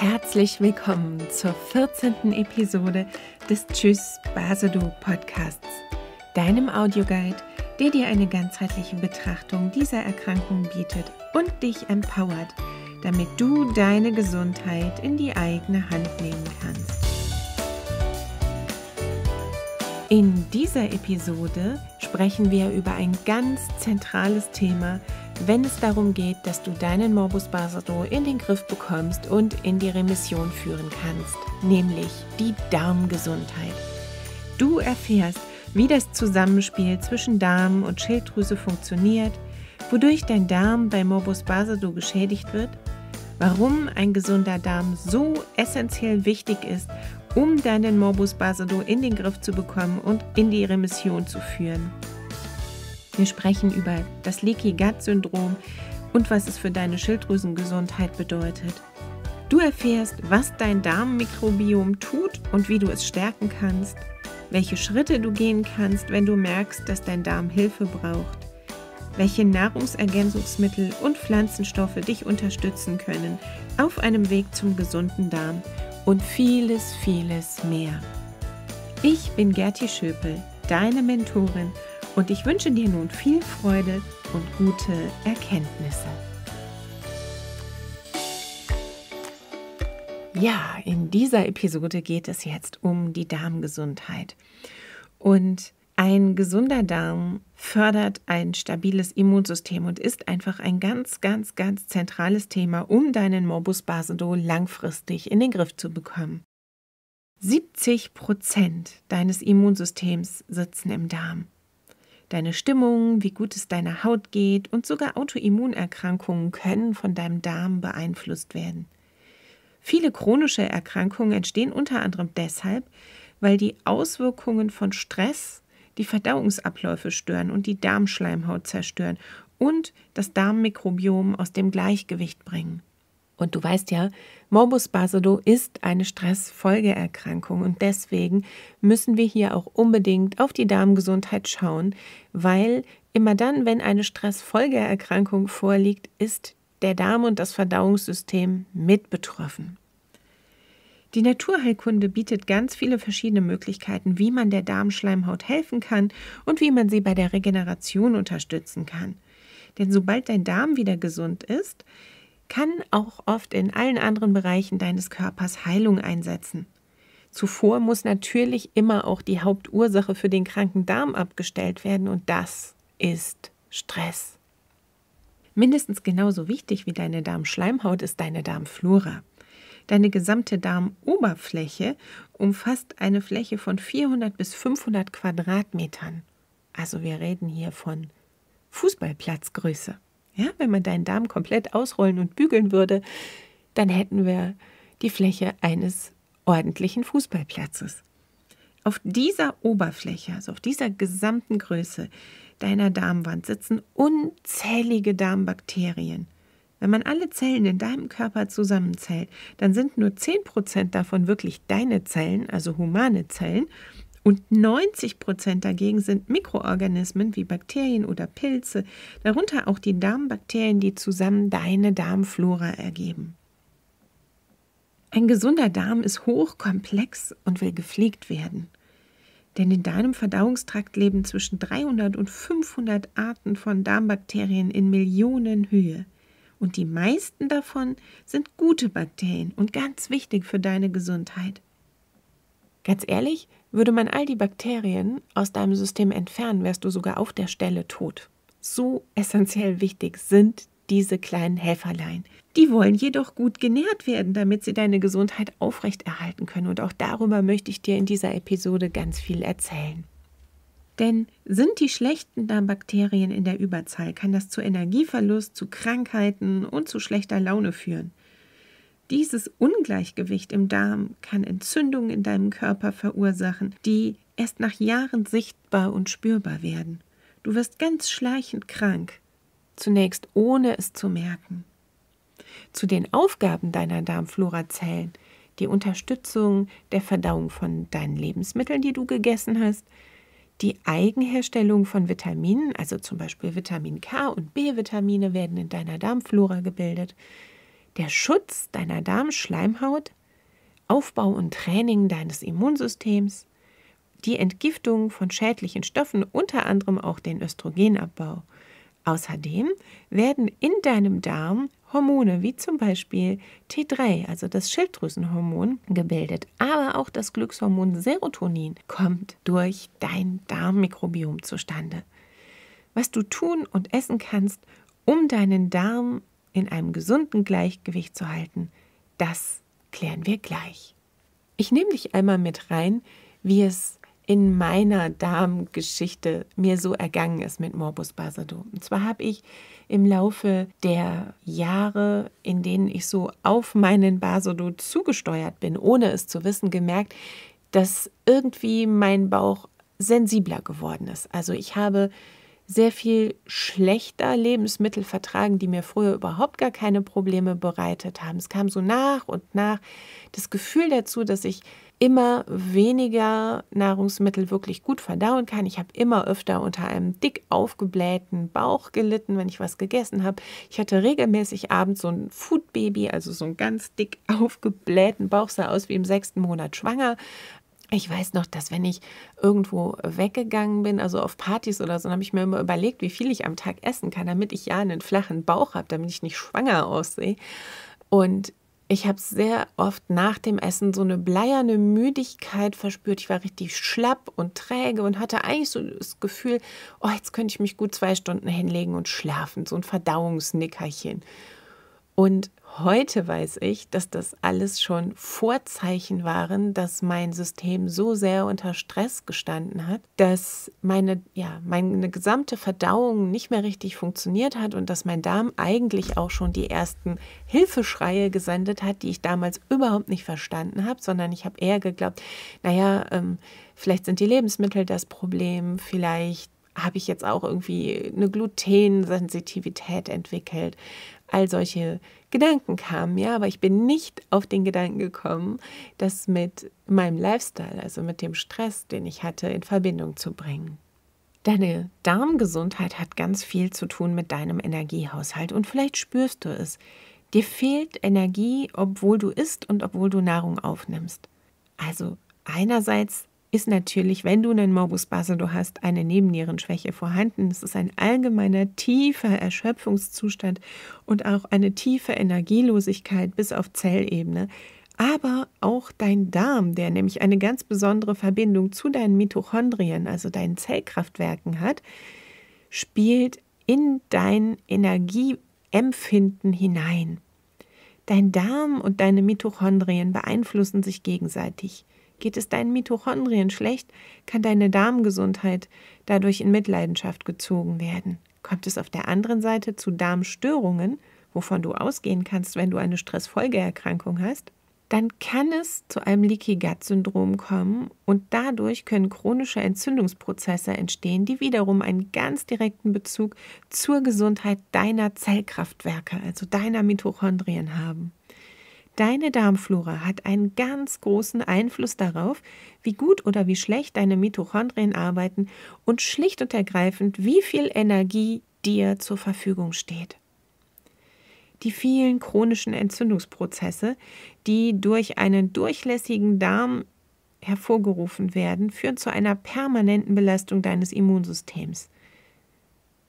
Herzlich willkommen zur 14. Episode des Tschüss Basedu Podcasts, deinem Audioguide, der dir eine ganzheitliche Betrachtung dieser Erkrankung bietet und dich empowert, damit du deine Gesundheit in die eigene Hand nehmen kannst. In dieser Episode sprechen wir über ein ganz zentrales Thema, wenn es darum geht, dass du deinen Morbus Basedow in den Griff bekommst und in die Remission führen kannst, nämlich die Darmgesundheit. Du erfährst, wie das Zusammenspiel zwischen Darm und Schilddrüse funktioniert, wodurch dein Darm bei Morbus Basedow geschädigt wird, warum ein gesunder Darm so essentiell wichtig ist, um deinen Morbus Basedow in den Griff zu bekommen und in die Remission zu führen wir sprechen über das Leaky Gut Syndrom und was es für deine Schilddrüsengesundheit bedeutet. Du erfährst, was dein Darmmikrobiom tut und wie du es stärken kannst, welche Schritte du gehen kannst, wenn du merkst, dass dein Darm Hilfe braucht, welche Nahrungsergänzungsmittel und Pflanzenstoffe dich unterstützen können auf einem Weg zum gesunden Darm und vieles, vieles mehr. Ich bin Gerti Schöpel, deine Mentorin und ich wünsche dir nun viel Freude und gute Erkenntnisse. Ja, in dieser Episode geht es jetzt um die Darmgesundheit. Und ein gesunder Darm fördert ein stabiles Immunsystem und ist einfach ein ganz, ganz, ganz zentrales Thema, um deinen Morbus Basedow langfristig in den Griff zu bekommen. 70 Prozent deines Immunsystems sitzen im Darm deine Stimmung, wie gut es deiner Haut geht und sogar Autoimmunerkrankungen können von deinem Darm beeinflusst werden. Viele chronische Erkrankungen entstehen unter anderem deshalb, weil die Auswirkungen von Stress die Verdauungsabläufe stören und die Darmschleimhaut zerstören und das Darmmikrobiom aus dem Gleichgewicht bringen. Und du weißt ja, Morbus Basedow ist eine Stressfolgeerkrankung und deswegen müssen wir hier auch unbedingt auf die Darmgesundheit schauen, weil immer dann, wenn eine Stressfolgeerkrankung vorliegt, ist der Darm und das Verdauungssystem mit betroffen. Die Naturheilkunde bietet ganz viele verschiedene Möglichkeiten, wie man der Darmschleimhaut helfen kann und wie man sie bei der Regeneration unterstützen kann. Denn sobald dein Darm wieder gesund ist, kann auch oft in allen anderen Bereichen deines Körpers Heilung einsetzen. Zuvor muss natürlich immer auch die Hauptursache für den kranken Darm abgestellt werden und das ist Stress. Mindestens genauso wichtig wie deine Darmschleimhaut ist deine Darmflora. Deine gesamte Darmoberfläche umfasst eine Fläche von 400 bis 500 Quadratmetern. Also wir reden hier von Fußballplatzgröße. Ja, wenn man deinen Darm komplett ausrollen und bügeln würde, dann hätten wir die Fläche eines ordentlichen Fußballplatzes. Auf dieser Oberfläche, also auf dieser gesamten Größe deiner Darmwand sitzen unzählige Darmbakterien. Wenn man alle Zellen in deinem Körper zusammenzählt, dann sind nur 10% davon wirklich deine Zellen, also humane Zellen, und 90 Prozent dagegen sind Mikroorganismen wie Bakterien oder Pilze, darunter auch die Darmbakterien, die zusammen deine Darmflora ergeben. Ein gesunder Darm ist hochkomplex und will gepflegt werden. Denn in deinem Verdauungstrakt leben zwischen 300 und 500 Arten von Darmbakterien in Millionen Höhe. Und die meisten davon sind gute Bakterien und ganz wichtig für deine Gesundheit. Ganz ehrlich, würde man all die Bakterien aus deinem System entfernen, wärst du sogar auf der Stelle tot. So essentiell wichtig sind diese kleinen Helferlein. Die wollen jedoch gut genährt werden, damit sie deine Gesundheit aufrechterhalten können. Und auch darüber möchte ich dir in dieser Episode ganz viel erzählen. Denn sind die schlechten Darmbakterien in der Überzahl, kann das zu Energieverlust, zu Krankheiten und zu schlechter Laune führen. Dieses Ungleichgewicht im Darm kann Entzündungen in deinem Körper verursachen, die erst nach Jahren sichtbar und spürbar werden. Du wirst ganz schleichend krank, zunächst ohne es zu merken. Zu den Aufgaben deiner Darmflora zählen die Unterstützung der Verdauung von deinen Lebensmitteln, die du gegessen hast, die Eigenherstellung von Vitaminen, also zum Beispiel Vitamin K und B-Vitamine werden in deiner Darmflora gebildet, der Schutz deiner Darmschleimhaut, Aufbau und Training deines Immunsystems, die Entgiftung von schädlichen Stoffen, unter anderem auch den Östrogenabbau. Außerdem werden in deinem Darm Hormone wie zum Beispiel T3, also das Schilddrüsenhormon, gebildet. Aber auch das Glückshormon Serotonin kommt durch dein Darmmikrobiom zustande. Was du tun und essen kannst, um deinen Darm in einem gesunden Gleichgewicht zu halten, das klären wir gleich. Ich nehme dich einmal mit rein, wie es in meiner Darmgeschichte mir so ergangen ist mit Morbus Basedow. Und zwar habe ich im Laufe der Jahre, in denen ich so auf meinen Basedow zugesteuert bin, ohne es zu wissen, gemerkt, dass irgendwie mein Bauch sensibler geworden ist. Also ich habe sehr viel schlechter Lebensmittel vertragen, die mir früher überhaupt gar keine Probleme bereitet haben. Es kam so nach und nach das Gefühl dazu, dass ich immer weniger Nahrungsmittel wirklich gut verdauen kann. Ich habe immer öfter unter einem dick aufgeblähten Bauch gelitten, wenn ich was gegessen habe. Ich hatte regelmäßig abends so ein Foodbaby, also so einen ganz dick aufgeblähten Bauch, sah aus wie im sechsten Monat schwanger. Ich weiß noch, dass wenn ich irgendwo weggegangen bin, also auf Partys oder so, dann habe ich mir immer überlegt, wie viel ich am Tag essen kann, damit ich ja einen flachen Bauch habe, damit ich nicht schwanger aussehe. Und ich habe sehr oft nach dem Essen so eine bleierne Müdigkeit verspürt. Ich war richtig schlapp und träge und hatte eigentlich so das Gefühl, oh, jetzt könnte ich mich gut zwei Stunden hinlegen und schlafen, so ein Verdauungsnickerchen. Und Heute weiß ich, dass das alles schon Vorzeichen waren, dass mein System so sehr unter Stress gestanden hat, dass meine, ja, meine gesamte Verdauung nicht mehr richtig funktioniert hat und dass mein Darm eigentlich auch schon die ersten Hilfeschreie gesendet hat, die ich damals überhaupt nicht verstanden habe, sondern ich habe eher geglaubt, naja, ähm, vielleicht sind die Lebensmittel das Problem, vielleicht habe ich jetzt auch irgendwie eine Glutensensitivität entwickelt. All solche Gedanken kamen, ja, aber ich bin nicht auf den Gedanken gekommen, das mit meinem Lifestyle, also mit dem Stress, den ich hatte, in Verbindung zu bringen. Deine Darmgesundheit hat ganz viel zu tun mit deinem Energiehaushalt und vielleicht spürst du es. Dir fehlt Energie, obwohl du isst und obwohl du Nahrung aufnimmst. Also einerseits ist natürlich, wenn du einen Morbus Basedow hast, eine Nebennierenschwäche vorhanden. Es ist ein allgemeiner tiefer Erschöpfungszustand und auch eine tiefe Energielosigkeit bis auf Zellebene. Aber auch dein Darm, der nämlich eine ganz besondere Verbindung zu deinen Mitochondrien, also deinen Zellkraftwerken hat, spielt in dein Energieempfinden hinein. Dein Darm und deine Mitochondrien beeinflussen sich gegenseitig. Geht es deinen Mitochondrien schlecht, kann deine Darmgesundheit dadurch in Mitleidenschaft gezogen werden. Kommt es auf der anderen Seite zu Darmstörungen, wovon du ausgehen kannst, wenn du eine Stressfolgeerkrankung hast, dann kann es zu einem Leaky Gut Syndrom kommen und dadurch können chronische Entzündungsprozesse entstehen, die wiederum einen ganz direkten Bezug zur Gesundheit deiner Zellkraftwerke, also deiner Mitochondrien haben. Deine Darmflora hat einen ganz großen Einfluss darauf, wie gut oder wie schlecht deine Mitochondrien arbeiten und schlicht und ergreifend, wie viel Energie dir zur Verfügung steht. Die vielen chronischen Entzündungsprozesse, die durch einen durchlässigen Darm hervorgerufen werden, führen zu einer permanenten Belastung deines Immunsystems.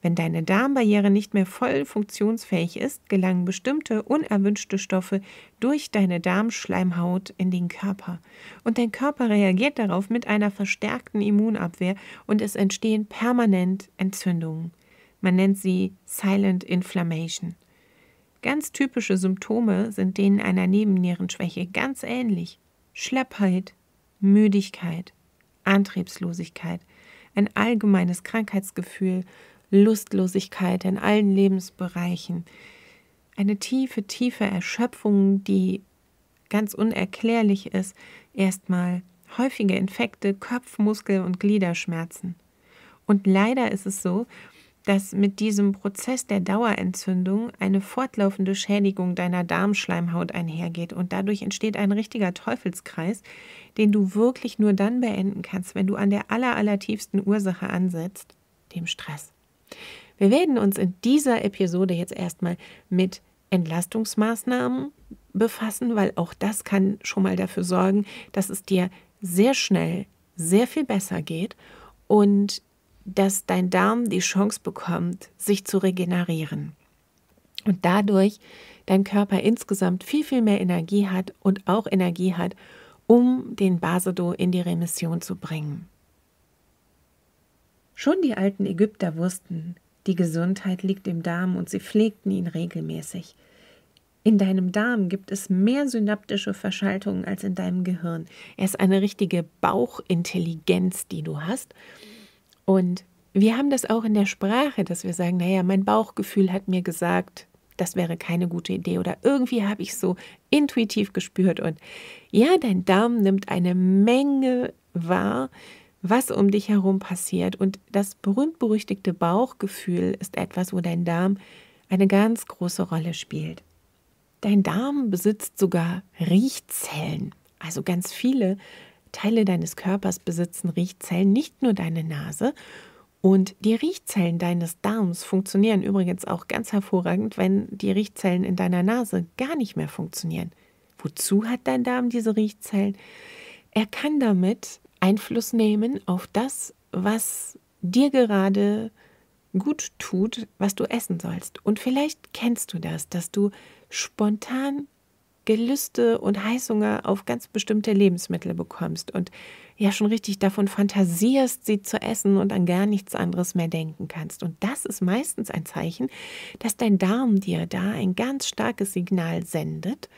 Wenn deine Darmbarriere nicht mehr voll funktionsfähig ist, gelangen bestimmte unerwünschte Stoffe durch deine Darmschleimhaut in den Körper. Und dein Körper reagiert darauf mit einer verstärkten Immunabwehr und es entstehen permanent Entzündungen. Man nennt sie Silent Inflammation. Ganz typische Symptome sind denen einer Nebennierenschwäche ganz ähnlich. Schlappheit, Müdigkeit, Antriebslosigkeit, ein allgemeines Krankheitsgefühl Lustlosigkeit in allen Lebensbereichen, eine tiefe, tiefe Erschöpfung, die ganz unerklärlich ist, erstmal häufige Infekte, Kopfmuskel- und Gliederschmerzen. Und leider ist es so, dass mit diesem Prozess der Dauerentzündung eine fortlaufende Schädigung deiner Darmschleimhaut einhergeht und dadurch entsteht ein richtiger Teufelskreis, den du wirklich nur dann beenden kannst, wenn du an der aller, allertiefsten Ursache ansetzt, dem Stress. Wir werden uns in dieser Episode jetzt erstmal mit Entlastungsmaßnahmen befassen, weil auch das kann schon mal dafür sorgen, dass es dir sehr schnell sehr viel besser geht und dass dein Darm die Chance bekommt, sich zu regenerieren. Und dadurch dein Körper insgesamt viel, viel mehr Energie hat und auch Energie hat, um den Basedo in die Remission zu bringen. Schon die alten Ägypter wussten, die Gesundheit liegt im Darm und sie pflegten ihn regelmäßig. In deinem Darm gibt es mehr synaptische Verschaltungen als in deinem Gehirn. Er ist eine richtige Bauchintelligenz, die du hast. Und wir haben das auch in der Sprache, dass wir sagen, naja, mein Bauchgefühl hat mir gesagt, das wäre keine gute Idee oder irgendwie habe ich so intuitiv gespürt. Und ja, dein Darm nimmt eine Menge wahr, was um dich herum passiert. Und das berühmt-berüchtigte Bauchgefühl ist etwas, wo dein Darm eine ganz große Rolle spielt. Dein Darm besitzt sogar Riechzellen. Also ganz viele Teile deines Körpers besitzen Riechzellen, nicht nur deine Nase. Und die Riechzellen deines Darms funktionieren übrigens auch ganz hervorragend, wenn die Riechzellen in deiner Nase gar nicht mehr funktionieren. Wozu hat dein Darm diese Riechzellen? Er kann damit Einfluss nehmen auf das, was dir gerade gut tut, was du essen sollst. Und vielleicht kennst du das, dass du spontan Gelüste und Heißhunger auf ganz bestimmte Lebensmittel bekommst und ja schon richtig davon fantasierst, sie zu essen und an gar nichts anderes mehr denken kannst. Und das ist meistens ein Zeichen, dass dein Darm dir da ein ganz starkes Signal sendet,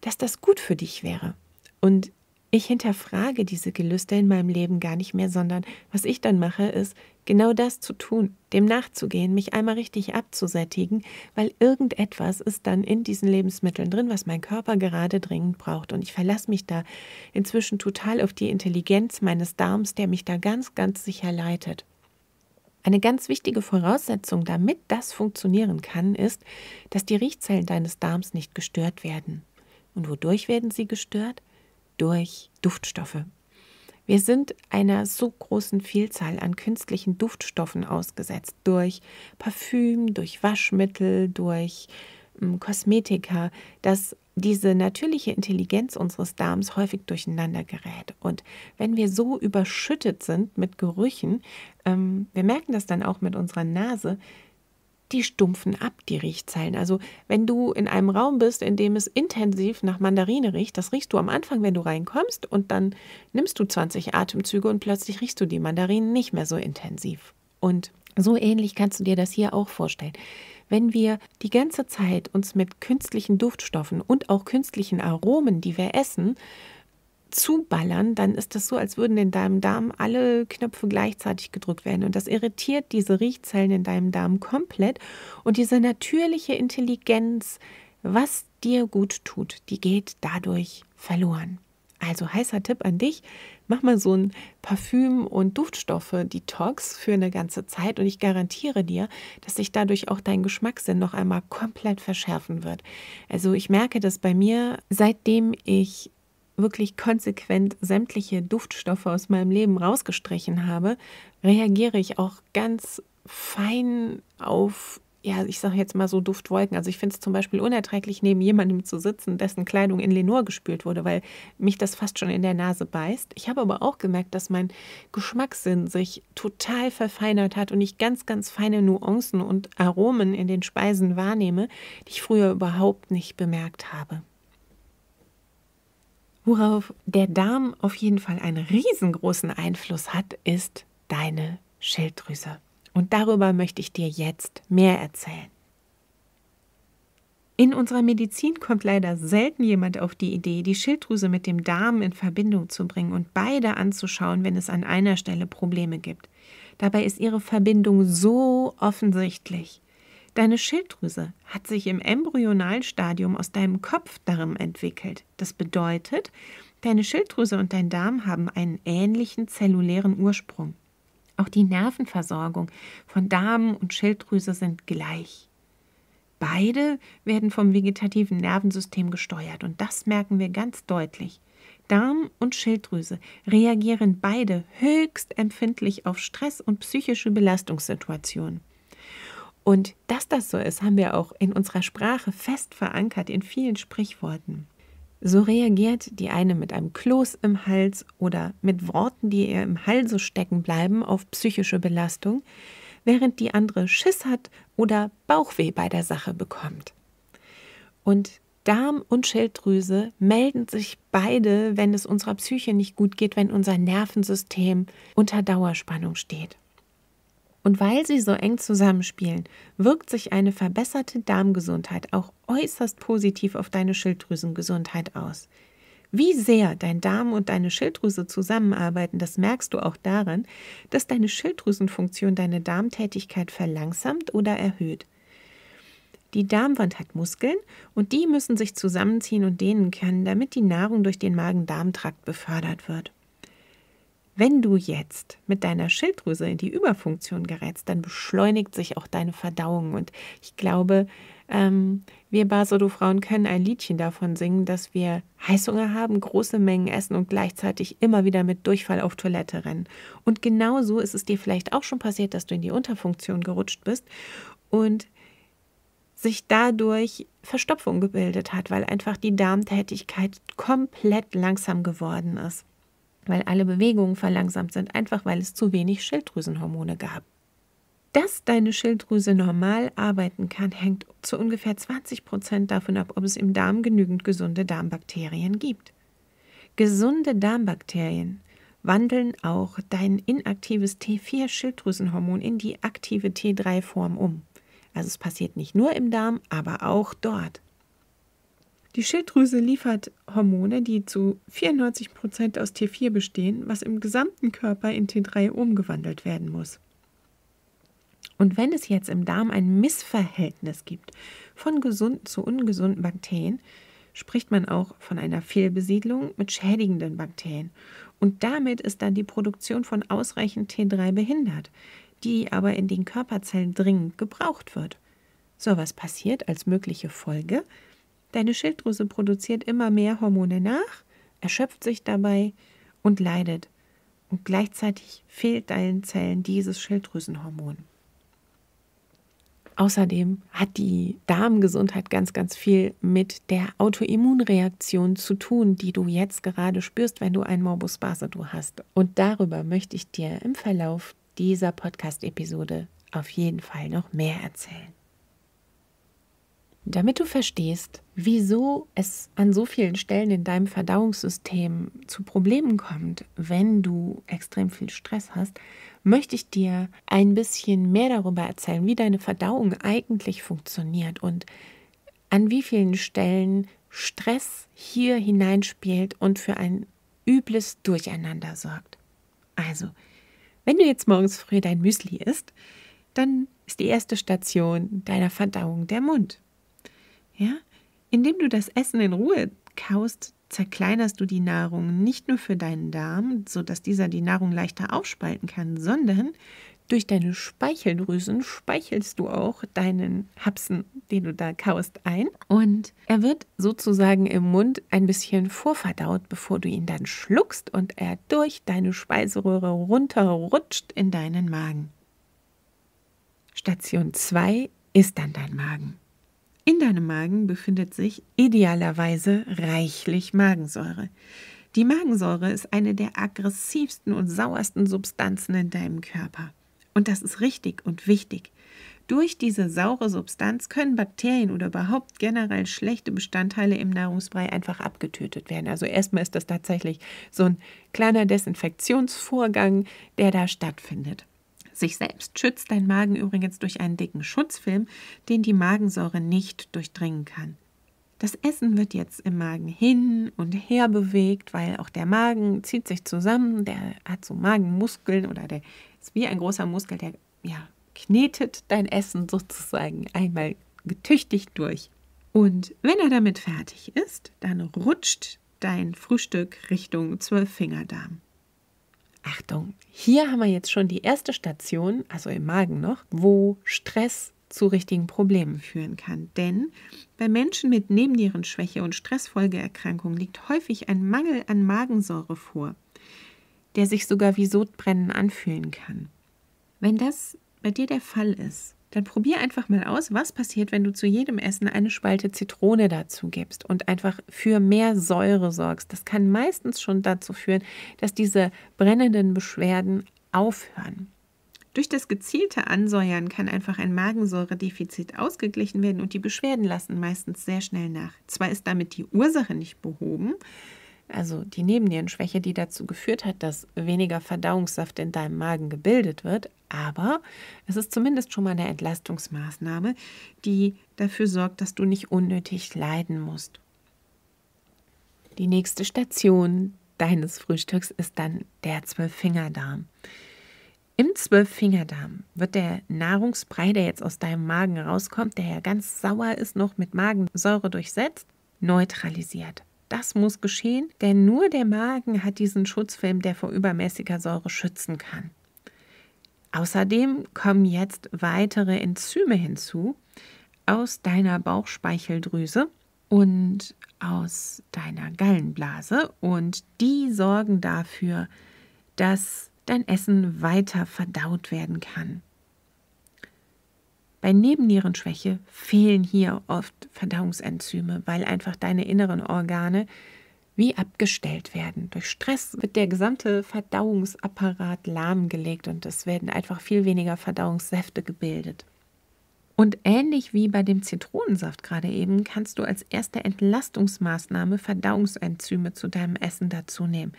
dass das gut für dich wäre. Und ich hinterfrage diese Gelüste in meinem Leben gar nicht mehr, sondern was ich dann mache, ist genau das zu tun, dem nachzugehen, mich einmal richtig abzusättigen, weil irgendetwas ist dann in diesen Lebensmitteln drin, was mein Körper gerade dringend braucht. Und ich verlasse mich da inzwischen total auf die Intelligenz meines Darms, der mich da ganz, ganz sicher leitet. Eine ganz wichtige Voraussetzung, damit das funktionieren kann, ist, dass die Riechzellen deines Darms nicht gestört werden. Und wodurch werden sie gestört? Durch Duftstoffe. Wir sind einer so großen Vielzahl an künstlichen Duftstoffen ausgesetzt, durch Parfüm, durch Waschmittel, durch ähm, Kosmetika, dass diese natürliche Intelligenz unseres Darms häufig durcheinander gerät. Und wenn wir so überschüttet sind mit Gerüchen, ähm, wir merken das dann auch mit unserer Nase, die stumpfen ab, die Riechzellen. Also wenn du in einem Raum bist, in dem es intensiv nach Mandarine riecht, das riechst du am Anfang, wenn du reinkommst und dann nimmst du 20 Atemzüge und plötzlich riechst du die Mandarinen nicht mehr so intensiv. Und so ähnlich kannst du dir das hier auch vorstellen. Wenn wir die ganze Zeit uns mit künstlichen Duftstoffen und auch künstlichen Aromen, die wir essen, zuballern, dann ist das so, als würden in deinem Darm alle Knöpfe gleichzeitig gedrückt werden. Und das irritiert diese Riechzellen in deinem Darm komplett. Und diese natürliche Intelligenz, was dir gut tut, die geht dadurch verloren. Also heißer Tipp an dich, mach mal so ein Parfüm- und Duftstoffe-Detox für eine ganze Zeit und ich garantiere dir, dass sich dadurch auch dein Geschmackssinn noch einmal komplett verschärfen wird. Also ich merke das bei mir, seitdem ich wirklich konsequent sämtliche Duftstoffe aus meinem Leben rausgestrichen habe, reagiere ich auch ganz fein auf, ja, ich sage jetzt mal so Duftwolken. Also ich finde es zum Beispiel unerträglich, neben jemandem zu sitzen, dessen Kleidung in Lenore gespült wurde, weil mich das fast schon in der Nase beißt. Ich habe aber auch gemerkt, dass mein Geschmackssinn sich total verfeinert hat und ich ganz, ganz feine Nuancen und Aromen in den Speisen wahrnehme, die ich früher überhaupt nicht bemerkt habe. Worauf der Darm auf jeden Fall einen riesengroßen Einfluss hat, ist deine Schilddrüse. Und darüber möchte ich dir jetzt mehr erzählen. In unserer Medizin kommt leider selten jemand auf die Idee, die Schilddrüse mit dem Darm in Verbindung zu bringen und beide anzuschauen, wenn es an einer Stelle Probleme gibt. Dabei ist ihre Verbindung so offensichtlich. Deine Schilddrüse hat sich im Embryonalstadium aus deinem Kopfdarm entwickelt. Das bedeutet, deine Schilddrüse und dein Darm haben einen ähnlichen zellulären Ursprung. Auch die Nervenversorgung von Darm und Schilddrüse sind gleich. Beide werden vom vegetativen Nervensystem gesteuert und das merken wir ganz deutlich. Darm und Schilddrüse reagieren beide höchst empfindlich auf Stress und psychische Belastungssituationen. Und dass das so ist, haben wir auch in unserer Sprache fest verankert in vielen Sprichworten. So reagiert die eine mit einem Kloß im Hals oder mit Worten, die ihr im Halse stecken bleiben, auf psychische Belastung, während die andere Schiss hat oder Bauchweh bei der Sache bekommt. Und Darm und Schilddrüse melden sich beide, wenn es unserer Psyche nicht gut geht, wenn unser Nervensystem unter Dauerspannung steht. Und weil sie so eng zusammenspielen, wirkt sich eine verbesserte Darmgesundheit auch äußerst positiv auf deine Schilddrüsengesundheit aus. Wie sehr dein Darm und deine Schilddrüse zusammenarbeiten, das merkst du auch daran, dass deine Schilddrüsenfunktion deine Darmtätigkeit verlangsamt oder erhöht. Die Darmwand hat Muskeln und die müssen sich zusammenziehen und dehnen können, damit die Nahrung durch den Magen-Darm-Trakt befördert wird. Wenn du jetzt mit deiner Schilddrüse in die Überfunktion gerätst, dann beschleunigt sich auch deine Verdauung. Und ich glaube, ähm, wir Basodo-Frauen können ein Liedchen davon singen, dass wir Heißhunger haben, große Mengen essen und gleichzeitig immer wieder mit Durchfall auf Toilette rennen. Und genau so ist es dir vielleicht auch schon passiert, dass du in die Unterfunktion gerutscht bist und sich dadurch Verstopfung gebildet hat, weil einfach die Darmtätigkeit komplett langsam geworden ist weil alle Bewegungen verlangsamt sind, einfach weil es zu wenig Schilddrüsenhormone gab. Dass deine Schilddrüse normal arbeiten kann, hängt zu ungefähr 20 Prozent davon ab, ob es im Darm genügend gesunde Darmbakterien gibt. Gesunde Darmbakterien wandeln auch dein inaktives T4-Schilddrüsenhormon in die aktive T3-Form um. Also es passiert nicht nur im Darm, aber auch dort. Die Schilddrüse liefert Hormone, die zu 94 Prozent aus T4 bestehen, was im gesamten Körper in T3 umgewandelt werden muss. Und wenn es jetzt im Darm ein Missverhältnis gibt von gesunden zu ungesunden Bakterien, spricht man auch von einer Fehlbesiedlung mit schädigenden Bakterien. Und damit ist dann die Produktion von ausreichend T3 behindert, die aber in den Körperzellen dringend gebraucht wird. So was passiert als mögliche Folge, Deine Schilddrüse produziert immer mehr Hormone nach, erschöpft sich dabei und leidet. Und gleichzeitig fehlt deinen Zellen dieses Schilddrüsenhormon. Außerdem hat die Darmgesundheit ganz, ganz viel mit der Autoimmunreaktion zu tun, die du jetzt gerade spürst, wenn du ein Morbus Basedow hast. Und darüber möchte ich dir im Verlauf dieser Podcast-Episode auf jeden Fall noch mehr erzählen. Damit du verstehst, wieso es an so vielen Stellen in deinem Verdauungssystem zu Problemen kommt, wenn du extrem viel Stress hast, möchte ich dir ein bisschen mehr darüber erzählen, wie deine Verdauung eigentlich funktioniert und an wie vielen Stellen Stress hier hineinspielt und für ein übles Durcheinander sorgt. Also, wenn du jetzt morgens früh dein Müsli isst, dann ist die erste Station deiner Verdauung der Mund. Ja? Indem du das Essen in Ruhe kaust, zerkleinerst du die Nahrung nicht nur für deinen Darm, sodass dieser die Nahrung leichter aufspalten kann, sondern durch deine Speicheldrüsen speichelst du auch deinen Hapsen, den du da kaust, ein. Und er wird sozusagen im Mund ein bisschen vorverdaut, bevor du ihn dann schluckst und er durch deine Speiseröhre runterrutscht in deinen Magen. Station 2 ist dann dein Magen. In deinem Magen befindet sich idealerweise reichlich Magensäure. Die Magensäure ist eine der aggressivsten und sauersten Substanzen in deinem Körper. Und das ist richtig und wichtig. Durch diese saure Substanz können Bakterien oder überhaupt generell schlechte Bestandteile im Nahrungsbrei einfach abgetötet werden. Also erstmal ist das tatsächlich so ein kleiner Desinfektionsvorgang, der da stattfindet. Sich selbst schützt dein Magen übrigens durch einen dicken Schutzfilm, den die Magensäure nicht durchdringen kann. Das Essen wird jetzt im Magen hin und her bewegt, weil auch der Magen zieht sich zusammen, der hat so Magenmuskeln oder der ist wie ein großer Muskel, der ja, knetet dein Essen sozusagen einmal getüchtigt durch. Und wenn er damit fertig ist, dann rutscht dein Frühstück Richtung Zwölffingerdarm. Achtung, hier haben wir jetzt schon die erste Station, also im Magen noch, wo Stress zu richtigen Problemen führen kann. Denn bei Menschen mit Nebennierenschwäche und Stressfolgeerkrankungen liegt häufig ein Mangel an Magensäure vor, der sich sogar wie Sodbrennen anfühlen kann. Wenn das bei dir der Fall ist, dann probier einfach mal aus, was passiert, wenn du zu jedem Essen eine Spalte Zitrone dazu gibst und einfach für mehr Säure sorgst. Das kann meistens schon dazu führen, dass diese brennenden Beschwerden aufhören. Durch das gezielte Ansäuern kann einfach ein Magensäuredefizit ausgeglichen werden und die Beschwerden lassen meistens sehr schnell nach. Zwar ist damit die Ursache nicht behoben, also die Nebennierenschwäche, die dazu geführt hat, dass weniger Verdauungssaft in deinem Magen gebildet wird, aber es ist zumindest schon mal eine Entlastungsmaßnahme, die dafür sorgt, dass du nicht unnötig leiden musst. Die nächste Station deines Frühstücks ist dann der Zwölffingerdarm. Im Zwölffingerdarm wird der Nahrungsbrei, der jetzt aus deinem Magen rauskommt, der ja ganz sauer ist, noch mit Magensäure durchsetzt, neutralisiert. Das muss geschehen, denn nur der Magen hat diesen Schutzfilm, der vor übermäßiger Säure schützen kann. Außerdem kommen jetzt weitere Enzyme hinzu aus deiner Bauchspeicheldrüse und aus deiner Gallenblase und die sorgen dafür, dass dein Essen weiter verdaut werden kann. Bei Nebennierenschwäche fehlen hier oft Verdauungsenzyme, weil einfach deine inneren Organe wie abgestellt werden. Durch Stress wird der gesamte Verdauungsapparat lahmgelegt und es werden einfach viel weniger Verdauungssäfte gebildet. Und ähnlich wie bei dem Zitronensaft gerade eben, kannst du als erste Entlastungsmaßnahme Verdauungsenzyme zu deinem Essen dazu nehmen.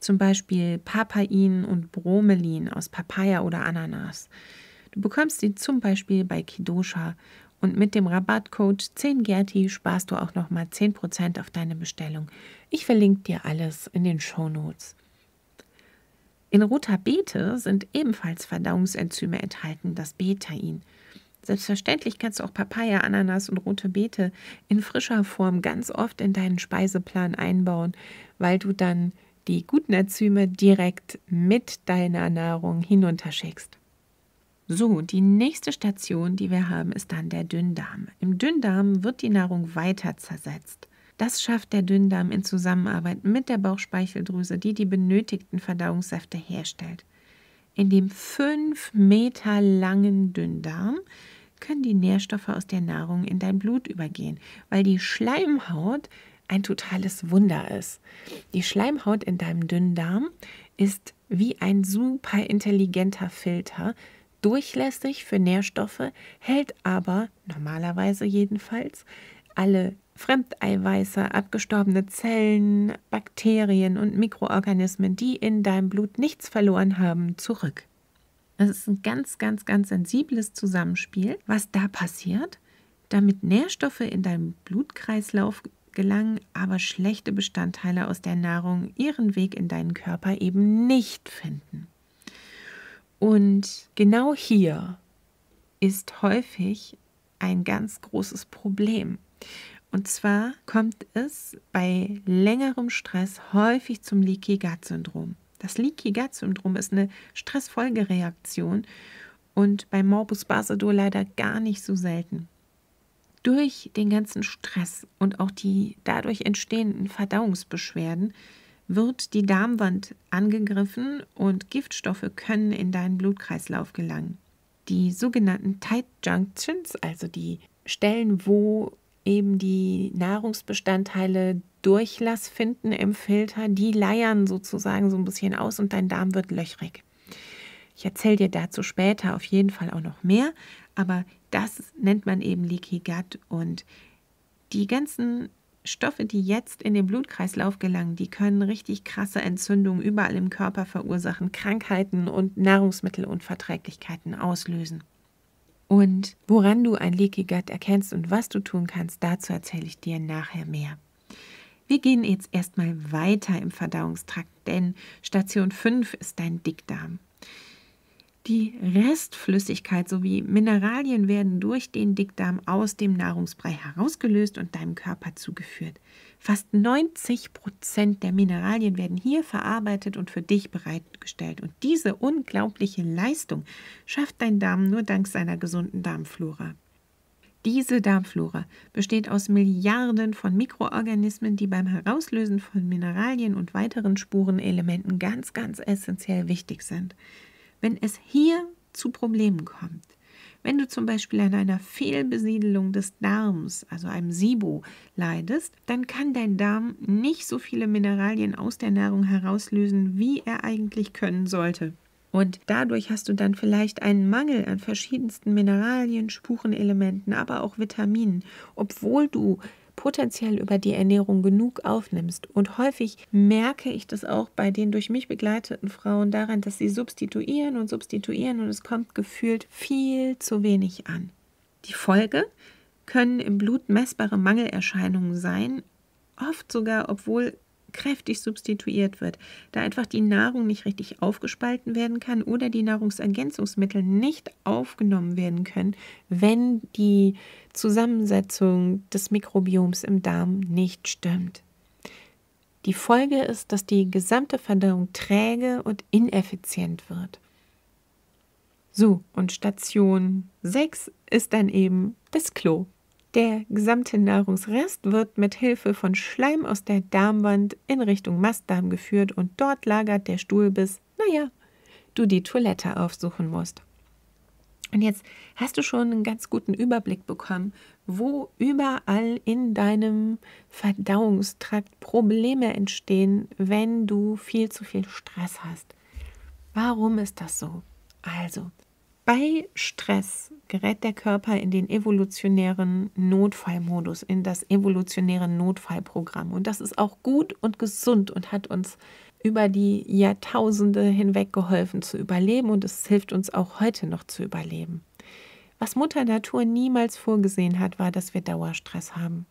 Zum Beispiel Papain und Bromelin aus Papaya oder Ananas. Du bekommst sie zum Beispiel bei Kidosha und mit dem Rabattcode 10gerti sparst du auch nochmal 10% auf deine Bestellung. Ich verlinke dir alles in den Show Notes. In roter Beete sind ebenfalls Verdauungsenzyme enthalten, das Betain. Selbstverständlich kannst du auch Papaya, Ananas und rote Beete in frischer Form ganz oft in deinen Speiseplan einbauen, weil du dann die guten Enzyme direkt mit deiner Nahrung hinunterschickst. So, die nächste Station, die wir haben, ist dann der Dünndarm. Im Dünndarm wird die Nahrung weiter zersetzt. Das schafft der Dünndarm in Zusammenarbeit mit der Bauchspeicheldrüse, die die benötigten Verdauungssäfte herstellt. In dem fünf Meter langen Dünndarm können die Nährstoffe aus der Nahrung in dein Blut übergehen, weil die Schleimhaut ein totales Wunder ist. Die Schleimhaut in deinem Dünndarm ist wie ein super intelligenter Filter, durchlässig für Nährstoffe, hält aber normalerweise jedenfalls alle Fremdeiweiße, abgestorbene Zellen, Bakterien und Mikroorganismen, die in deinem Blut nichts verloren haben, zurück. Es ist ein ganz, ganz, ganz sensibles Zusammenspiel, was da passiert, damit Nährstoffe in deinem Blutkreislauf gelangen, aber schlechte Bestandteile aus der Nahrung ihren Weg in deinen Körper eben nicht finden. Und genau hier ist häufig ein ganz großes Problem. Und zwar kommt es bei längerem Stress häufig zum Leaky Gut Syndrom. Das Leaky Gut Syndrom ist eine Stressfolgereaktion und bei Morbus Basedow leider gar nicht so selten. Durch den ganzen Stress und auch die dadurch entstehenden Verdauungsbeschwerden wird die Darmwand angegriffen und Giftstoffe können in deinen Blutkreislauf gelangen. Die sogenannten Tight Junctions, also die Stellen, wo eben die Nahrungsbestandteile Durchlass finden im Filter, die leiern sozusagen so ein bisschen aus und dein Darm wird löchrig. Ich erzähle dir dazu später auf jeden Fall auch noch mehr, aber das nennt man eben Leaky Gut und die ganzen Stoffe, die jetzt in den Blutkreislauf gelangen, die können richtig krasse Entzündungen überall im Körper verursachen, Krankheiten und Nahrungsmittelunverträglichkeiten auslösen. Und woran du ein Leaky Gut erkennst und was du tun kannst, dazu erzähle ich dir nachher mehr. Wir gehen jetzt erstmal weiter im Verdauungstrakt, denn Station 5 ist dein Dickdarm. Die Restflüssigkeit sowie Mineralien werden durch den Dickdarm aus dem Nahrungsbrei herausgelöst und deinem Körper zugeführt. Fast 90 Prozent der Mineralien werden hier verarbeitet und für dich bereitgestellt. Und diese unglaubliche Leistung schafft dein Darm nur dank seiner gesunden Darmflora. Diese Darmflora besteht aus Milliarden von Mikroorganismen, die beim Herauslösen von Mineralien und weiteren Spurenelementen ganz, ganz essentiell wichtig sind. Wenn es hier zu Problemen kommt, Wenn du zum Beispiel an einer Fehlbesiedelung des Darms, also einem SIBO, leidest, dann kann dein Darm nicht so viele Mineralien aus der Nahrung herauslösen, wie er eigentlich können sollte. Und dadurch hast du dann vielleicht einen Mangel an verschiedensten Mineralien, Spurenelementen, aber auch Vitaminen, obwohl du potenziell über die Ernährung genug aufnimmst. Und häufig merke ich das auch bei den durch mich begleiteten Frauen daran, dass sie substituieren und substituieren und es kommt gefühlt viel zu wenig an. Die Folge können im Blut messbare Mangelerscheinungen sein, oft sogar obwohl kräftig substituiert wird, da einfach die Nahrung nicht richtig aufgespalten werden kann oder die Nahrungsergänzungsmittel nicht aufgenommen werden können, wenn die Zusammensetzung des Mikrobioms im Darm nicht stimmt. Die Folge ist, dass die gesamte Verdauung träge und ineffizient wird. So, und Station 6 ist dann eben das Klo. Der gesamte Nahrungsrest wird mit Hilfe von Schleim aus der Darmwand in Richtung Mastdarm geführt und dort lagert der Stuhl bis, naja, du die Toilette aufsuchen musst. Und jetzt hast du schon einen ganz guten Überblick bekommen, wo überall in deinem Verdauungstrakt Probleme entstehen, wenn du viel zu viel Stress hast. Warum ist das so? Also, bei Stress gerät der Körper in den evolutionären Notfallmodus, in das evolutionäre Notfallprogramm. Und das ist auch gut und gesund und hat uns über die Jahrtausende hinweg geholfen zu überleben und es hilft uns auch heute noch zu überleben. Was Mutter Natur niemals vorgesehen hat, war, dass wir Dauerstress haben.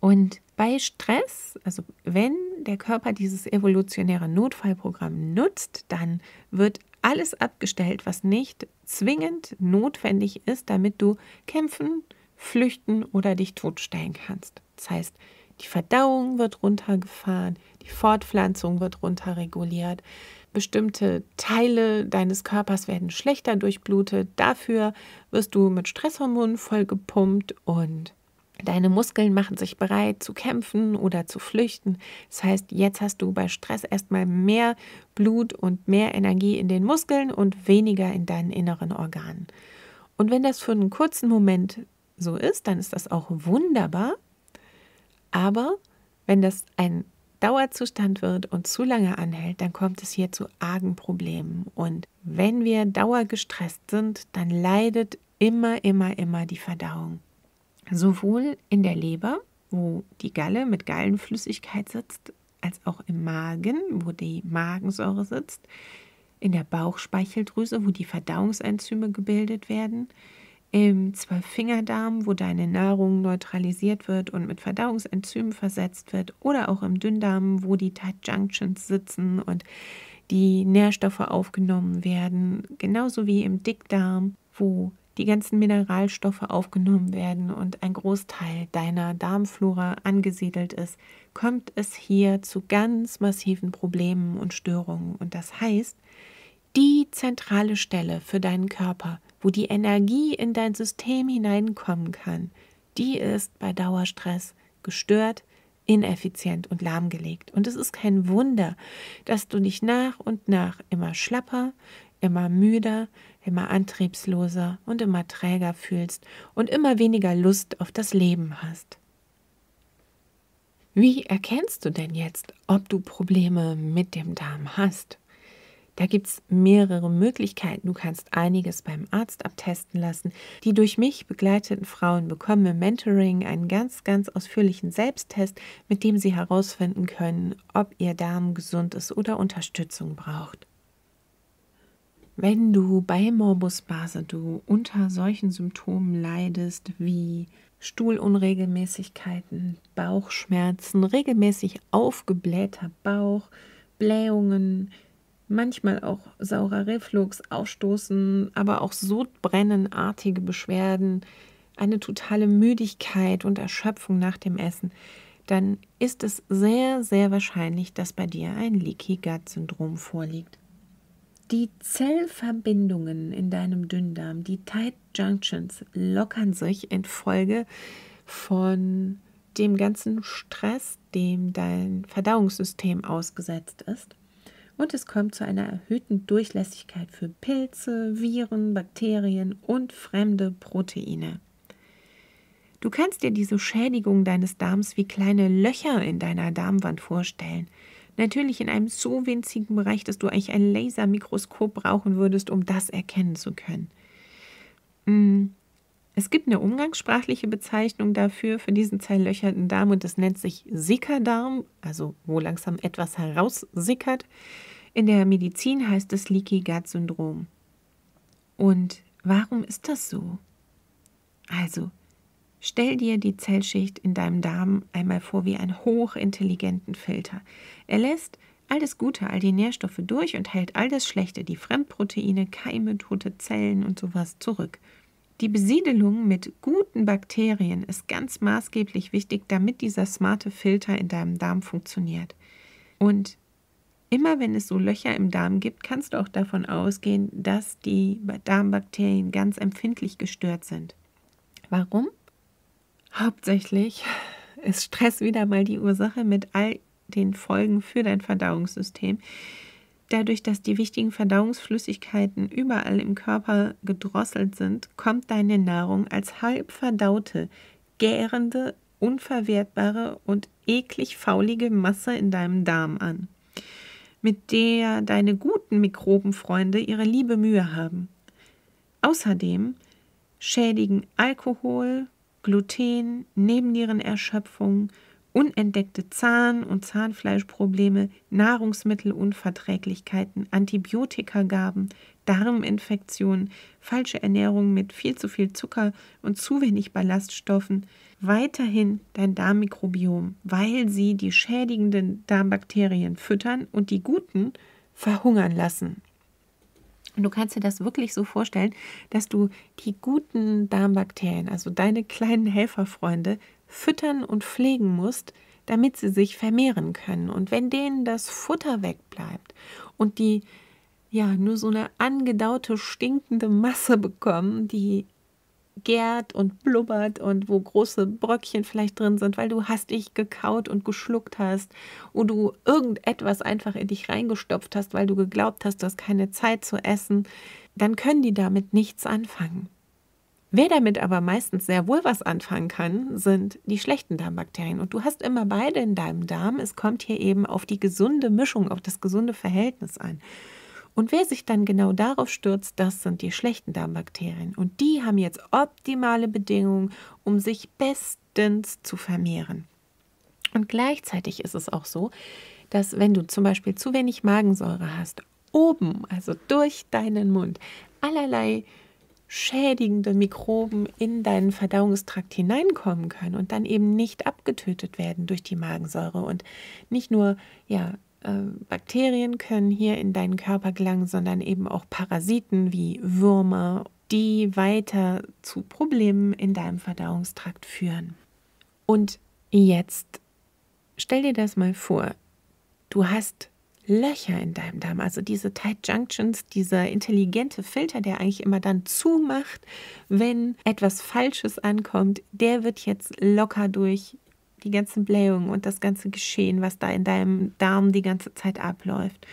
Und bei Stress, also wenn der Körper dieses evolutionäre Notfallprogramm nutzt, dann wird alles abgestellt, was nicht zwingend notwendig ist, damit du kämpfen, flüchten oder dich totstellen kannst. Das heißt, die Verdauung wird runtergefahren, die Fortpflanzung wird runterreguliert, bestimmte Teile deines Körpers werden schlechter durchblutet, dafür wirst du mit Stresshormonen vollgepumpt und Deine Muskeln machen sich bereit zu kämpfen oder zu flüchten. Das heißt, jetzt hast du bei Stress erstmal mehr Blut und mehr Energie in den Muskeln und weniger in deinen inneren Organen. Und wenn das für einen kurzen Moment so ist, dann ist das auch wunderbar. Aber wenn das ein Dauerzustand wird und zu lange anhält, dann kommt es hier zu argen Problemen. Und wenn wir dauergestresst sind, dann leidet immer, immer, immer die Verdauung sowohl in der Leber, wo die Galle mit Gallenflüssigkeit sitzt, als auch im Magen, wo die Magensäure sitzt, in der Bauchspeicheldrüse, wo die Verdauungsenzyme gebildet werden, im Zwölffingerdarm, wo deine Nahrung neutralisiert wird und mit Verdauungsenzymen versetzt wird, oder auch im Dünndarm, wo die Tight Junctions sitzen und die Nährstoffe aufgenommen werden, genauso wie im Dickdarm, wo die ganzen Mineralstoffe aufgenommen werden und ein Großteil deiner Darmflora angesiedelt ist, kommt es hier zu ganz massiven Problemen und Störungen. Und das heißt, die zentrale Stelle für deinen Körper, wo die Energie in dein System hineinkommen kann, die ist bei Dauerstress gestört, ineffizient und lahmgelegt. Und es ist kein Wunder, dass du dich nach und nach immer schlapper, immer müder, immer antriebsloser und immer träger fühlst und immer weniger Lust auf das Leben hast. Wie erkennst du denn jetzt, ob du Probleme mit dem Darm hast? Da gibt es mehrere Möglichkeiten. Du kannst einiges beim Arzt abtesten lassen. Die durch mich begleiteten Frauen bekommen im Mentoring einen ganz, ganz ausführlichen Selbsttest, mit dem sie herausfinden können, ob ihr Darm gesund ist oder Unterstützung braucht. Wenn du bei Morbus Basedow unter solchen Symptomen leidest wie Stuhlunregelmäßigkeiten, Bauchschmerzen, regelmäßig aufgeblähter Bauch, Blähungen, manchmal auch saurer Reflux, Ausstoßen, aber auch sodbrennenartige Beschwerden, eine totale Müdigkeit und Erschöpfung nach dem Essen, dann ist es sehr, sehr wahrscheinlich, dass bei dir ein Leaky Gut Syndrom vorliegt. Die Zellverbindungen in deinem Dünndarm, die Tight Junctions, lockern sich infolge von dem ganzen Stress, dem dein Verdauungssystem ausgesetzt ist. und es kommt zu einer erhöhten Durchlässigkeit für Pilze, Viren, Bakterien und fremde Proteine. Du kannst dir diese Schädigung deines Darms wie kleine Löcher in deiner Darmwand vorstellen. Natürlich in einem so winzigen Bereich, dass du eigentlich ein Lasermikroskop brauchen würdest, um das erkennen zu können. Mm, es gibt eine umgangssprachliche Bezeichnung dafür, für diesen zerlöcherten Darm, und das nennt sich Sickerdarm, also wo langsam etwas heraussickert. In der Medizin heißt es Leaky Gut Syndrom. Und warum ist das so? Also, Stell dir die Zellschicht in deinem Darm einmal vor wie einen hochintelligenten Filter. Er lässt alles Gute, all die Nährstoffe durch und hält all das Schlechte, die Fremdproteine, Keime, tote Zellen und sowas zurück. Die Besiedelung mit guten Bakterien ist ganz maßgeblich wichtig, damit dieser smarte Filter in deinem Darm funktioniert. Und immer wenn es so Löcher im Darm gibt, kannst du auch davon ausgehen, dass die Darmbakterien ganz empfindlich gestört sind. Warum? Hauptsächlich ist Stress wieder mal die Ursache mit all den Folgen für dein Verdauungssystem. Dadurch, dass die wichtigen Verdauungsflüssigkeiten überall im Körper gedrosselt sind, kommt deine Nahrung als halb verdaute, gärende, unverwertbare und eklig faulige Masse in deinem Darm an, mit der deine guten Mikrobenfreunde ihre liebe Mühe haben. Außerdem schädigen Alkohol, Gluten, Nebennierenerschöpfung, unentdeckte Zahn- und Zahnfleischprobleme, Nahrungsmittelunverträglichkeiten, Antibiotikagaben, Darminfektionen, falsche Ernährung mit viel zu viel Zucker und zu wenig Ballaststoffen, weiterhin dein Darmmikrobiom, weil sie die schädigenden Darmbakterien füttern und die guten verhungern lassen. Und du kannst dir das wirklich so vorstellen, dass du die guten Darmbakterien, also deine kleinen Helferfreunde, füttern und pflegen musst, damit sie sich vermehren können. Und wenn denen das Futter wegbleibt und die ja nur so eine angedaute, stinkende Masse bekommen, die gärt und blubbert und wo große Bröckchen vielleicht drin sind, weil du hastig gekaut und geschluckt hast oder du irgendetwas einfach in dich reingestopft hast, weil du geglaubt hast, du hast keine Zeit zu essen, dann können die damit nichts anfangen. Wer damit aber meistens sehr wohl was anfangen kann, sind die schlechten Darmbakterien. Und du hast immer beide in deinem Darm. Es kommt hier eben auf die gesunde Mischung, auf das gesunde Verhältnis an. Und wer sich dann genau darauf stürzt, das sind die schlechten Darmbakterien. Und die haben jetzt optimale Bedingungen, um sich bestens zu vermehren. Und gleichzeitig ist es auch so, dass wenn du zum Beispiel zu wenig Magensäure hast, oben, also durch deinen Mund, allerlei schädigende Mikroben in deinen Verdauungstrakt hineinkommen können und dann eben nicht abgetötet werden durch die Magensäure und nicht nur ja Bakterien können hier in deinen Körper gelangen, sondern eben auch Parasiten wie Würmer, die weiter zu Problemen in deinem Verdauungstrakt führen. Und jetzt stell dir das mal vor. Du hast Löcher in deinem Darm, also diese Tight Junctions, dieser intelligente Filter, der eigentlich immer dann zumacht, wenn etwas Falsches ankommt, der wird jetzt locker durch die ganzen Blähungen und das ganze Geschehen, was da in deinem Darm die ganze Zeit abläuft.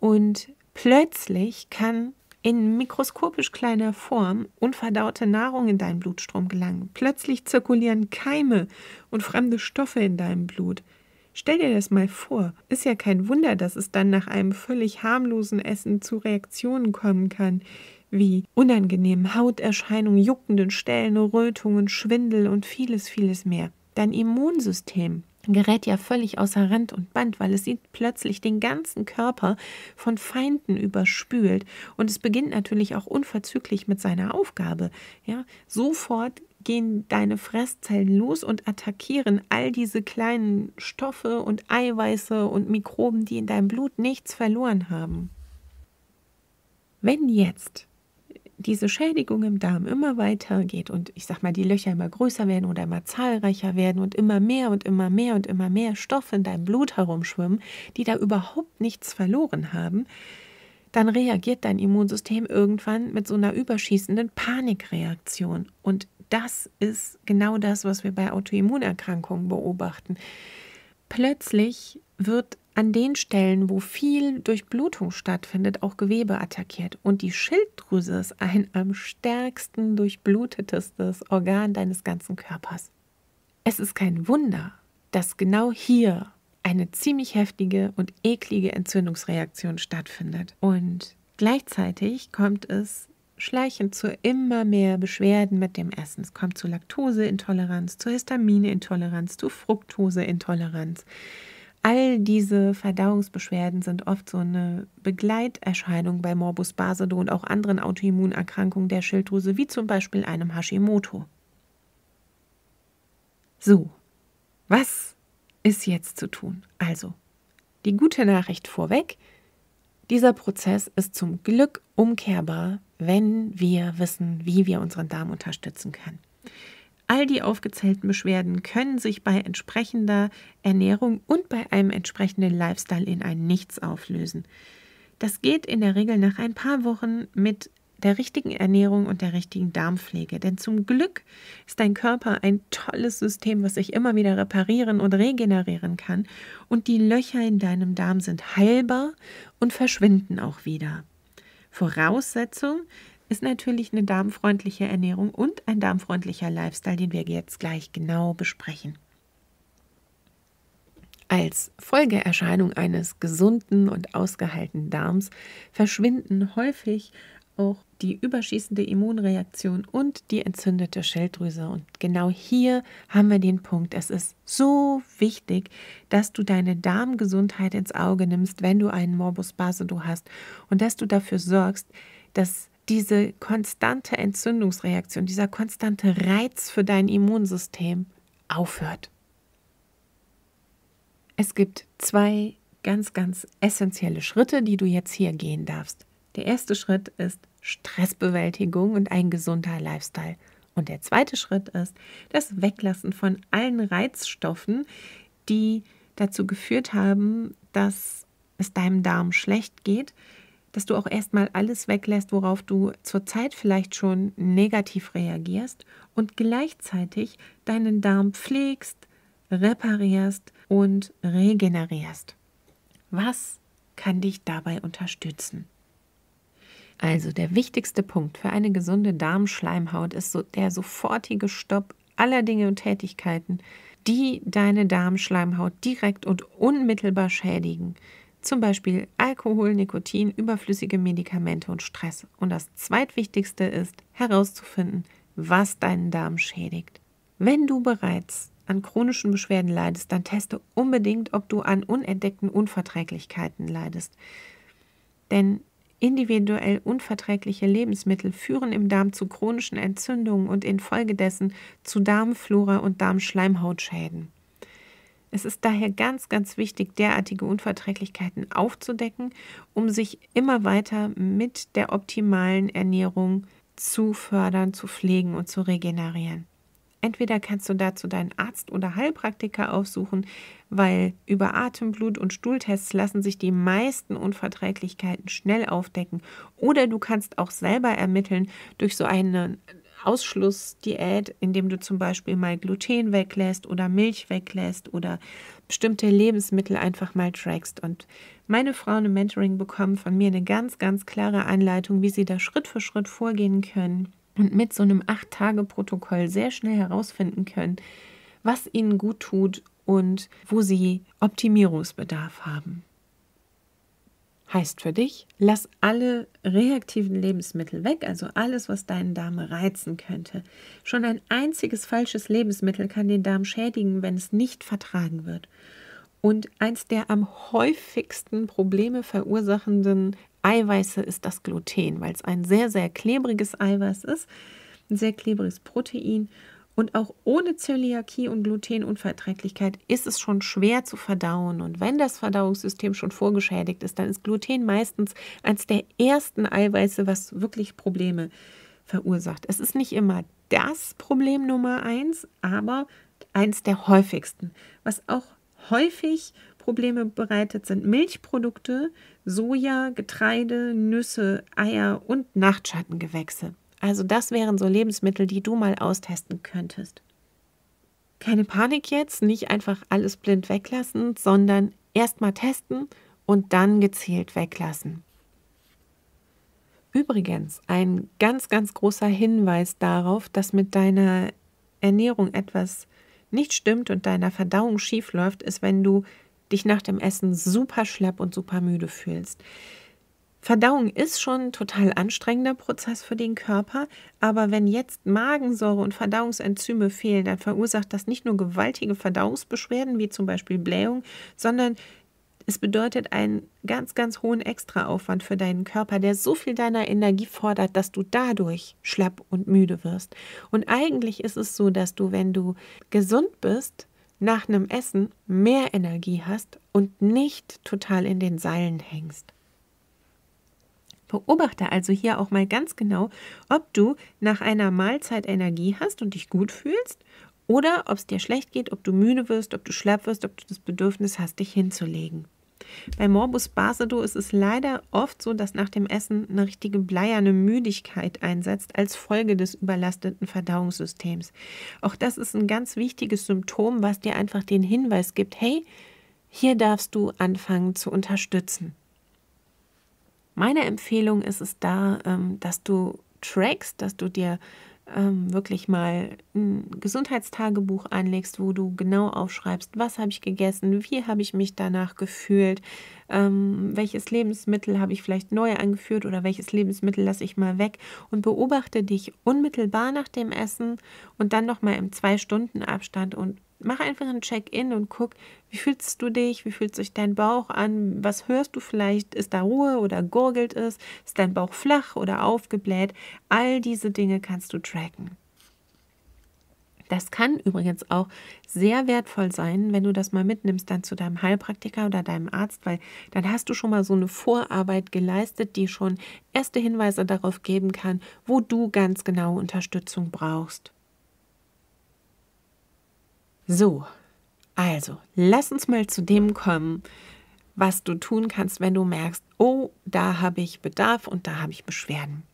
Und plötzlich kann in mikroskopisch kleiner Form unverdaute Nahrung in deinen Blutstrom gelangen. Plötzlich zirkulieren Keime und fremde Stoffe in deinem Blut. Stell dir das mal vor. Ist ja kein Wunder, dass es dann nach einem völlig harmlosen Essen zu Reaktionen kommen kann, wie unangenehmen Hauterscheinungen, juckenden Stellen, Rötungen, Schwindel und vieles, vieles mehr. Dein Immunsystem gerät ja völlig außer Rand und Band, weil es sieht plötzlich den ganzen Körper von Feinden überspült und es beginnt natürlich auch unverzüglich mit seiner Aufgabe. Ja, sofort gehen deine Fresszellen los und attackieren all diese kleinen Stoffe und Eiweiße und Mikroben, die in deinem Blut nichts verloren haben. Wenn jetzt diese Schädigung im Darm immer weiter geht und ich sag mal, die Löcher immer größer werden oder immer zahlreicher werden und immer mehr und immer mehr und immer mehr Stoffe in deinem Blut herumschwimmen, die da überhaupt nichts verloren haben, dann reagiert dein Immunsystem irgendwann mit so einer überschießenden Panikreaktion. Und das ist genau das, was wir bei Autoimmunerkrankungen beobachten. Plötzlich wird an den Stellen, wo viel Durchblutung stattfindet, auch Gewebe attackiert. Und die Schilddrüse ist ein am stärksten durchblutetestes Organ deines ganzen Körpers. Es ist kein Wunder, dass genau hier eine ziemlich heftige und eklige Entzündungsreaktion stattfindet. Und gleichzeitig kommt es schleichend zu immer mehr Beschwerden mit dem Essen. Es kommt zu Laktoseintoleranz, zu Histamineintoleranz, zu Fructoseintoleranz. All diese Verdauungsbeschwerden sind oft so eine Begleiterscheinung bei Morbus Basedow und auch anderen Autoimmunerkrankungen der Schilddrüse, wie zum Beispiel einem Hashimoto. So, was ist jetzt zu tun? Also, die gute Nachricht vorweg, dieser Prozess ist zum Glück umkehrbar, wenn wir wissen, wie wir unseren Darm unterstützen können. All die aufgezählten Beschwerden können sich bei entsprechender Ernährung und bei einem entsprechenden Lifestyle in ein Nichts auflösen. Das geht in der Regel nach ein paar Wochen mit der richtigen Ernährung und der richtigen Darmpflege. Denn zum Glück ist dein Körper ein tolles System, was sich immer wieder reparieren und regenerieren kann. Und die Löcher in deinem Darm sind heilbar und verschwinden auch wieder. Voraussetzung ist natürlich eine darmfreundliche Ernährung und ein darmfreundlicher Lifestyle, den wir jetzt gleich genau besprechen. Als Folgeerscheinung eines gesunden und ausgeheilten Darms verschwinden häufig auch die überschießende Immunreaktion und die entzündete Schilddrüse. Und genau hier haben wir den Punkt. Es ist so wichtig, dass du deine Darmgesundheit ins Auge nimmst, wenn du einen Morbus Basedow hast und dass du dafür sorgst, dass diese konstante Entzündungsreaktion, dieser konstante Reiz für dein Immunsystem aufhört. Es gibt zwei ganz, ganz essentielle Schritte, die du jetzt hier gehen darfst. Der erste Schritt ist Stressbewältigung und ein gesunder Lifestyle. Und der zweite Schritt ist das Weglassen von allen Reizstoffen, die dazu geführt haben, dass es deinem Darm schlecht geht, dass du auch erstmal alles weglässt, worauf du zurzeit vielleicht schon negativ reagierst und gleichzeitig deinen Darm pflegst, reparierst und regenerierst. Was kann dich dabei unterstützen? Also der wichtigste Punkt für eine gesunde Darmschleimhaut ist so der sofortige Stopp aller Dinge und Tätigkeiten, die deine Darmschleimhaut direkt und unmittelbar schädigen. Zum Beispiel Alkohol, Nikotin, überflüssige Medikamente und Stress. Und das zweitwichtigste ist herauszufinden, was deinen Darm schädigt. Wenn du bereits an chronischen Beschwerden leidest, dann teste unbedingt, ob du an unentdeckten Unverträglichkeiten leidest. Denn Individuell unverträgliche Lebensmittel führen im Darm zu chronischen Entzündungen und infolgedessen zu Darmflora und Darmschleimhautschäden. Es ist daher ganz, ganz wichtig, derartige Unverträglichkeiten aufzudecken, um sich immer weiter mit der optimalen Ernährung zu fördern, zu pflegen und zu regenerieren. Entweder kannst du dazu deinen Arzt oder Heilpraktiker aufsuchen, weil über Atemblut und Stuhltests lassen sich die meisten Unverträglichkeiten schnell aufdecken. Oder du kannst auch selber ermitteln durch so eine Ausschlussdiät, indem du zum Beispiel mal Gluten weglässt oder Milch weglässt oder bestimmte Lebensmittel einfach mal trackst. Und meine Frauen im Mentoring bekommen von mir eine ganz, ganz klare Anleitung, wie sie da Schritt für Schritt vorgehen können und mit so einem acht tage protokoll sehr schnell herausfinden können, was ihnen gut tut und wo sie Optimierungsbedarf haben. Heißt für dich, lass alle reaktiven Lebensmittel weg, also alles, was deinen Darm reizen könnte. Schon ein einziges falsches Lebensmittel kann den Darm schädigen, wenn es nicht vertragen wird. Und eins der am häufigsten Probleme verursachenden Eiweiße ist das Gluten, weil es ein sehr, sehr klebriges Eiweiß ist, ein sehr klebriges Protein. Und auch ohne Zöliakie und Glutenunverträglichkeit ist es schon schwer zu verdauen. Und wenn das Verdauungssystem schon vorgeschädigt ist, dann ist Gluten meistens eines der ersten Eiweiße, was wirklich Probleme verursacht. Es ist nicht immer das Problem Nummer eins, aber eins der häufigsten. Was auch häufig Probleme bereitet, sind Milchprodukte, Soja, Getreide, Nüsse, Eier und Nachtschattengewächse. Also das wären so Lebensmittel, die du mal austesten könntest. Keine Panik jetzt, nicht einfach alles blind weglassen, sondern erstmal testen und dann gezielt weglassen. Übrigens, ein ganz, ganz großer Hinweis darauf, dass mit deiner Ernährung etwas nicht stimmt und deiner Verdauung schief läuft, ist, wenn du dich nach dem Essen super schlapp und super müde fühlst. Verdauung ist schon ein total anstrengender Prozess für den Körper, aber wenn jetzt Magensäure und Verdauungsenzyme fehlen, dann verursacht das nicht nur gewaltige Verdauungsbeschwerden wie zum Beispiel Blähung, sondern es bedeutet einen ganz, ganz hohen Extraaufwand für deinen Körper, der so viel deiner Energie fordert, dass du dadurch schlapp und müde wirst. Und eigentlich ist es so, dass du, wenn du gesund bist, nach einem Essen mehr Energie hast und nicht total in den Seilen hängst. Beobachte also hier auch mal ganz genau, ob du nach einer Mahlzeit Energie hast und dich gut fühlst oder ob es dir schlecht geht, ob du müde wirst, ob du schlapp wirst, ob du das Bedürfnis hast, dich hinzulegen. Bei Morbus Basedow ist es leider oft so, dass nach dem Essen eine richtige bleierne Müdigkeit einsetzt als Folge des überlasteten Verdauungssystems. Auch das ist ein ganz wichtiges Symptom, was dir einfach den Hinweis gibt, hey, hier darfst du anfangen zu unterstützen. Meine Empfehlung ist es da, ähm, dass du trackst, dass du dir ähm, wirklich mal ein Gesundheitstagebuch anlegst, wo du genau aufschreibst, was habe ich gegessen, wie habe ich mich danach gefühlt, ähm, welches Lebensmittel habe ich vielleicht neu angeführt oder welches Lebensmittel lasse ich mal weg und beobachte dich unmittelbar nach dem Essen und dann nochmal im Zwei-Stunden-Abstand und mach einfach ein Check-in und guck, wie fühlst du dich, wie fühlt sich dein Bauch an, was hörst du vielleicht, ist da Ruhe oder gurgelt es, ist dein Bauch flach oder aufgebläht, all diese Dinge kannst du tracken. Das kann übrigens auch sehr wertvoll sein, wenn du das mal mitnimmst dann zu deinem Heilpraktiker oder deinem Arzt, weil dann hast du schon mal so eine Vorarbeit geleistet, die schon erste Hinweise darauf geben kann, wo du ganz genau Unterstützung brauchst. So, also, lass uns mal zu dem kommen, was du tun kannst, wenn du merkst, oh, da habe ich Bedarf und da habe ich Beschwerden.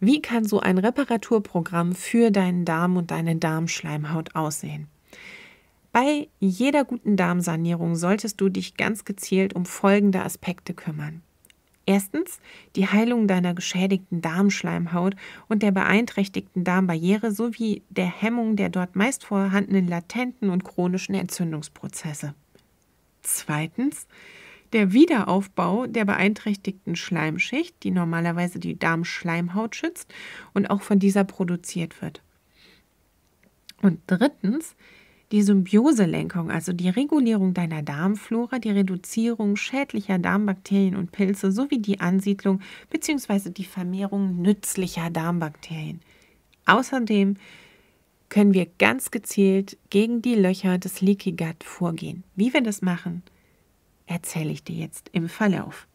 Wie kann so ein Reparaturprogramm für deinen Darm und deine Darmschleimhaut aussehen? Bei jeder guten Darmsanierung solltest du dich ganz gezielt um folgende Aspekte kümmern. Erstens die Heilung deiner geschädigten Darmschleimhaut und der beeinträchtigten Darmbarriere sowie der Hemmung der dort meist vorhandenen latenten und chronischen Entzündungsprozesse. Zweitens der Wiederaufbau der beeinträchtigten Schleimschicht, die normalerweise die Darmschleimhaut schützt und auch von dieser produziert wird. Und drittens die Symbioselenkung, also die Regulierung deiner Darmflora, die Reduzierung schädlicher Darmbakterien und Pilze sowie die Ansiedlung bzw. die Vermehrung nützlicher Darmbakterien. Außerdem können wir ganz gezielt gegen die Löcher des Leaky Gut vorgehen. Wie wir das machen, erzähle ich dir jetzt im Verlauf.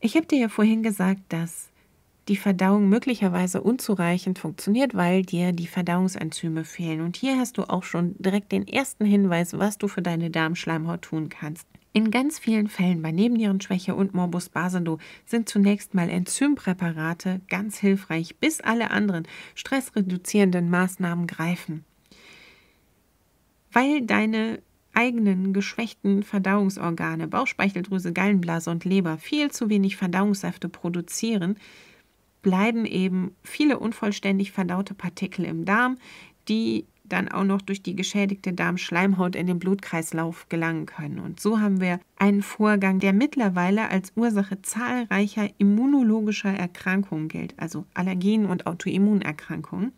Ich habe dir ja vorhin gesagt, dass die Verdauung möglicherweise unzureichend funktioniert, weil dir die Verdauungsenzyme fehlen. Und hier hast du auch schon direkt den ersten Hinweis, was du für deine Darmschleimhaut tun kannst. In ganz vielen Fällen bei Nebennierenschwäche und Morbus Basedow sind zunächst mal Enzympräparate ganz hilfreich, bis alle anderen stressreduzierenden Maßnahmen greifen. Weil deine eigenen geschwächten Verdauungsorgane, Bauchspeicheldrüse, Gallenblase und Leber viel zu wenig Verdauungssäfte produzieren, bleiben eben viele unvollständig verdaute Partikel im Darm, die dann auch noch durch die geschädigte Darmschleimhaut in den Blutkreislauf gelangen können. Und so haben wir einen Vorgang, der mittlerweile als Ursache zahlreicher immunologischer Erkrankungen gilt, also Allergien und Autoimmunerkrankungen.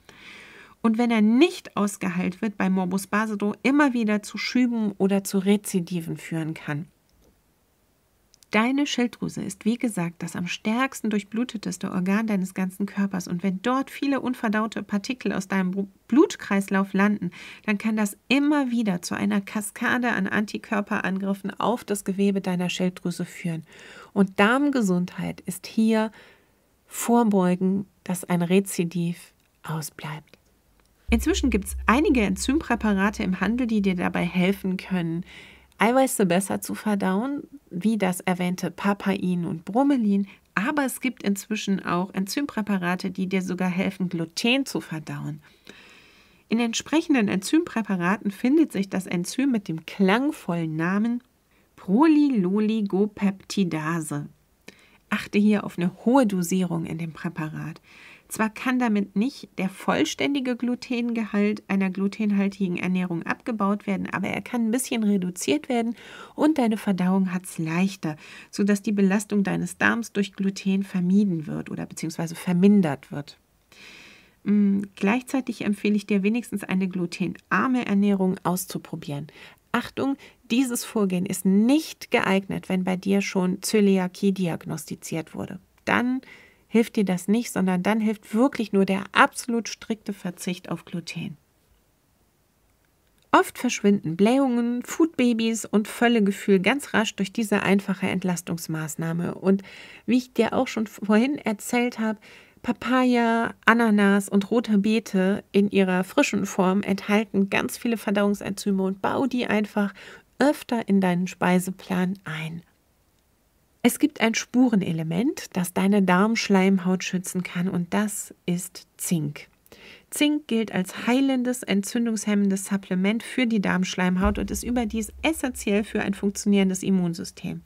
Und wenn er nicht ausgeheilt wird, bei Morbus Basedow immer wieder zu Schüben oder zu Rezidiven führen kann. Deine Schilddrüse ist, wie gesagt, das am stärksten durchbluteteste Organ deines ganzen Körpers. Und wenn dort viele unverdaute Partikel aus deinem Blutkreislauf landen, dann kann das immer wieder zu einer Kaskade an Antikörperangriffen auf das Gewebe deiner Schilddrüse führen. Und Darmgesundheit ist hier Vorbeugen, dass ein Rezidiv ausbleibt. Inzwischen gibt es einige Enzympräparate im Handel, die dir dabei helfen können, Eiweiße besser zu verdauen, wie das erwähnte Papain und Bromelin, aber es gibt inzwischen auch Enzympräparate, die dir sogar helfen, Gluten zu verdauen. In entsprechenden Enzympräparaten findet sich das Enzym mit dem klangvollen Namen Prolyloligopeptidase. Achte hier auf eine hohe Dosierung in dem Präparat. Zwar kann damit nicht der vollständige Glutengehalt einer glutenhaltigen Ernährung abgebaut werden, aber er kann ein bisschen reduziert werden und deine Verdauung hat es leichter, sodass die Belastung deines Darms durch Gluten vermieden wird oder beziehungsweise vermindert wird. Mm, gleichzeitig empfehle ich dir wenigstens eine glutenarme Ernährung auszuprobieren. Achtung, dieses Vorgehen ist nicht geeignet, wenn bei dir schon Zöliakie diagnostiziert wurde. Dann hilft dir das nicht, sondern dann hilft wirklich nur der absolut strikte Verzicht auf Gluten. Oft verschwinden Blähungen, Foodbabys und Völlegefühl ganz rasch durch diese einfache Entlastungsmaßnahme. Und wie ich dir auch schon vorhin erzählt habe, Papaya, Ananas und rote Beete in ihrer frischen Form enthalten ganz viele Verdauungsenzyme und bau die einfach öfter in deinen Speiseplan ein. Es gibt ein Spurenelement, das deine Darmschleimhaut schützen kann und das ist Zink. Zink gilt als heilendes, entzündungshemmendes Supplement für die Darmschleimhaut und ist überdies essentiell für ein funktionierendes Immunsystem.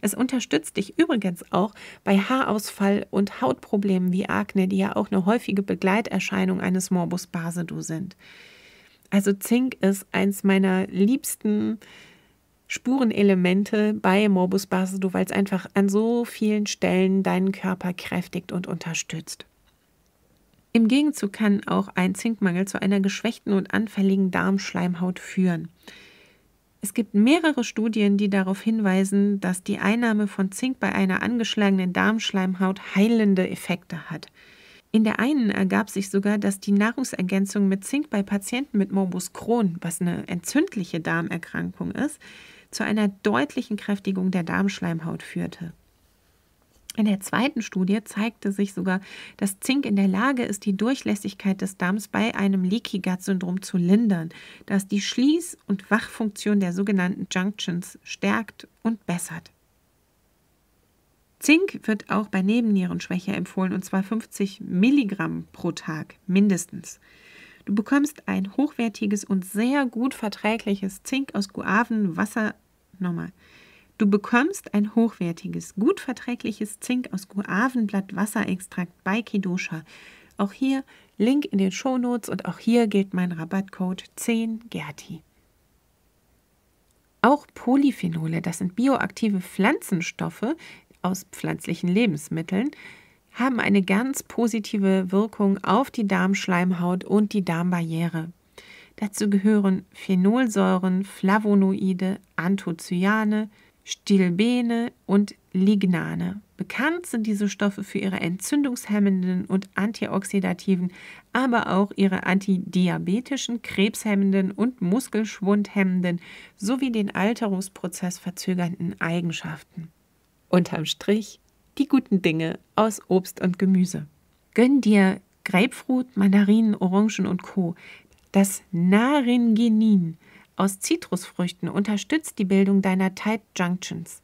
Es unterstützt dich übrigens auch bei Haarausfall und Hautproblemen wie Akne, die ja auch eine häufige Begleiterscheinung eines Morbus Basedow sind. Also Zink ist eins meiner liebsten Spurenelemente bei Morbus Basedow, weil es einfach an so vielen Stellen deinen Körper kräftigt und unterstützt. Im Gegenzug kann auch ein Zinkmangel zu einer geschwächten und anfälligen Darmschleimhaut führen. Es gibt mehrere Studien, die darauf hinweisen, dass die Einnahme von Zink bei einer angeschlagenen Darmschleimhaut heilende Effekte hat. In der einen ergab sich sogar, dass die Nahrungsergänzung mit Zink bei Patienten mit Morbus Crohn, was eine entzündliche Darmerkrankung ist, zu einer deutlichen Kräftigung der Darmschleimhaut führte. In der zweiten Studie zeigte sich sogar, dass Zink in der Lage ist, die Durchlässigkeit des Darms bei einem Leaky Gut Syndrom zu lindern, das die Schließ- und Wachfunktion der sogenannten Junctions stärkt und bessert. Zink wird auch bei Nebennierenschwäche empfohlen und zwar 50 Milligramm pro Tag mindestens. Du bekommst ein hochwertiges und sehr gut verträgliches Zink aus Guavenwasser nochmal Du bekommst ein hochwertiges, gut verträgliches Zink aus Guavenblatt-Wasserextrakt bei Kidosha. Auch hier Link in den Shownotes und auch hier gilt mein Rabattcode 10GERTI. Auch Polyphenole, das sind bioaktive Pflanzenstoffe aus pflanzlichen Lebensmitteln, haben eine ganz positive Wirkung auf die Darmschleimhaut und die Darmbarriere. Dazu gehören Phenolsäuren, Flavonoide, Anthocyane, Stilbene und Lignane. Bekannt sind diese Stoffe für ihre entzündungshemmenden und antioxidativen, aber auch ihre antidiabetischen, krebshemmenden und muskelschwundhemmenden sowie den Alterungsprozess verzögernden Eigenschaften. Unterm Strich die guten Dinge aus Obst und Gemüse. Gönn dir Grapefruit, Mandarinen, Orangen und Co. Das Naringenin aus Zitrusfrüchten unterstützt die Bildung deiner Tight Junctions.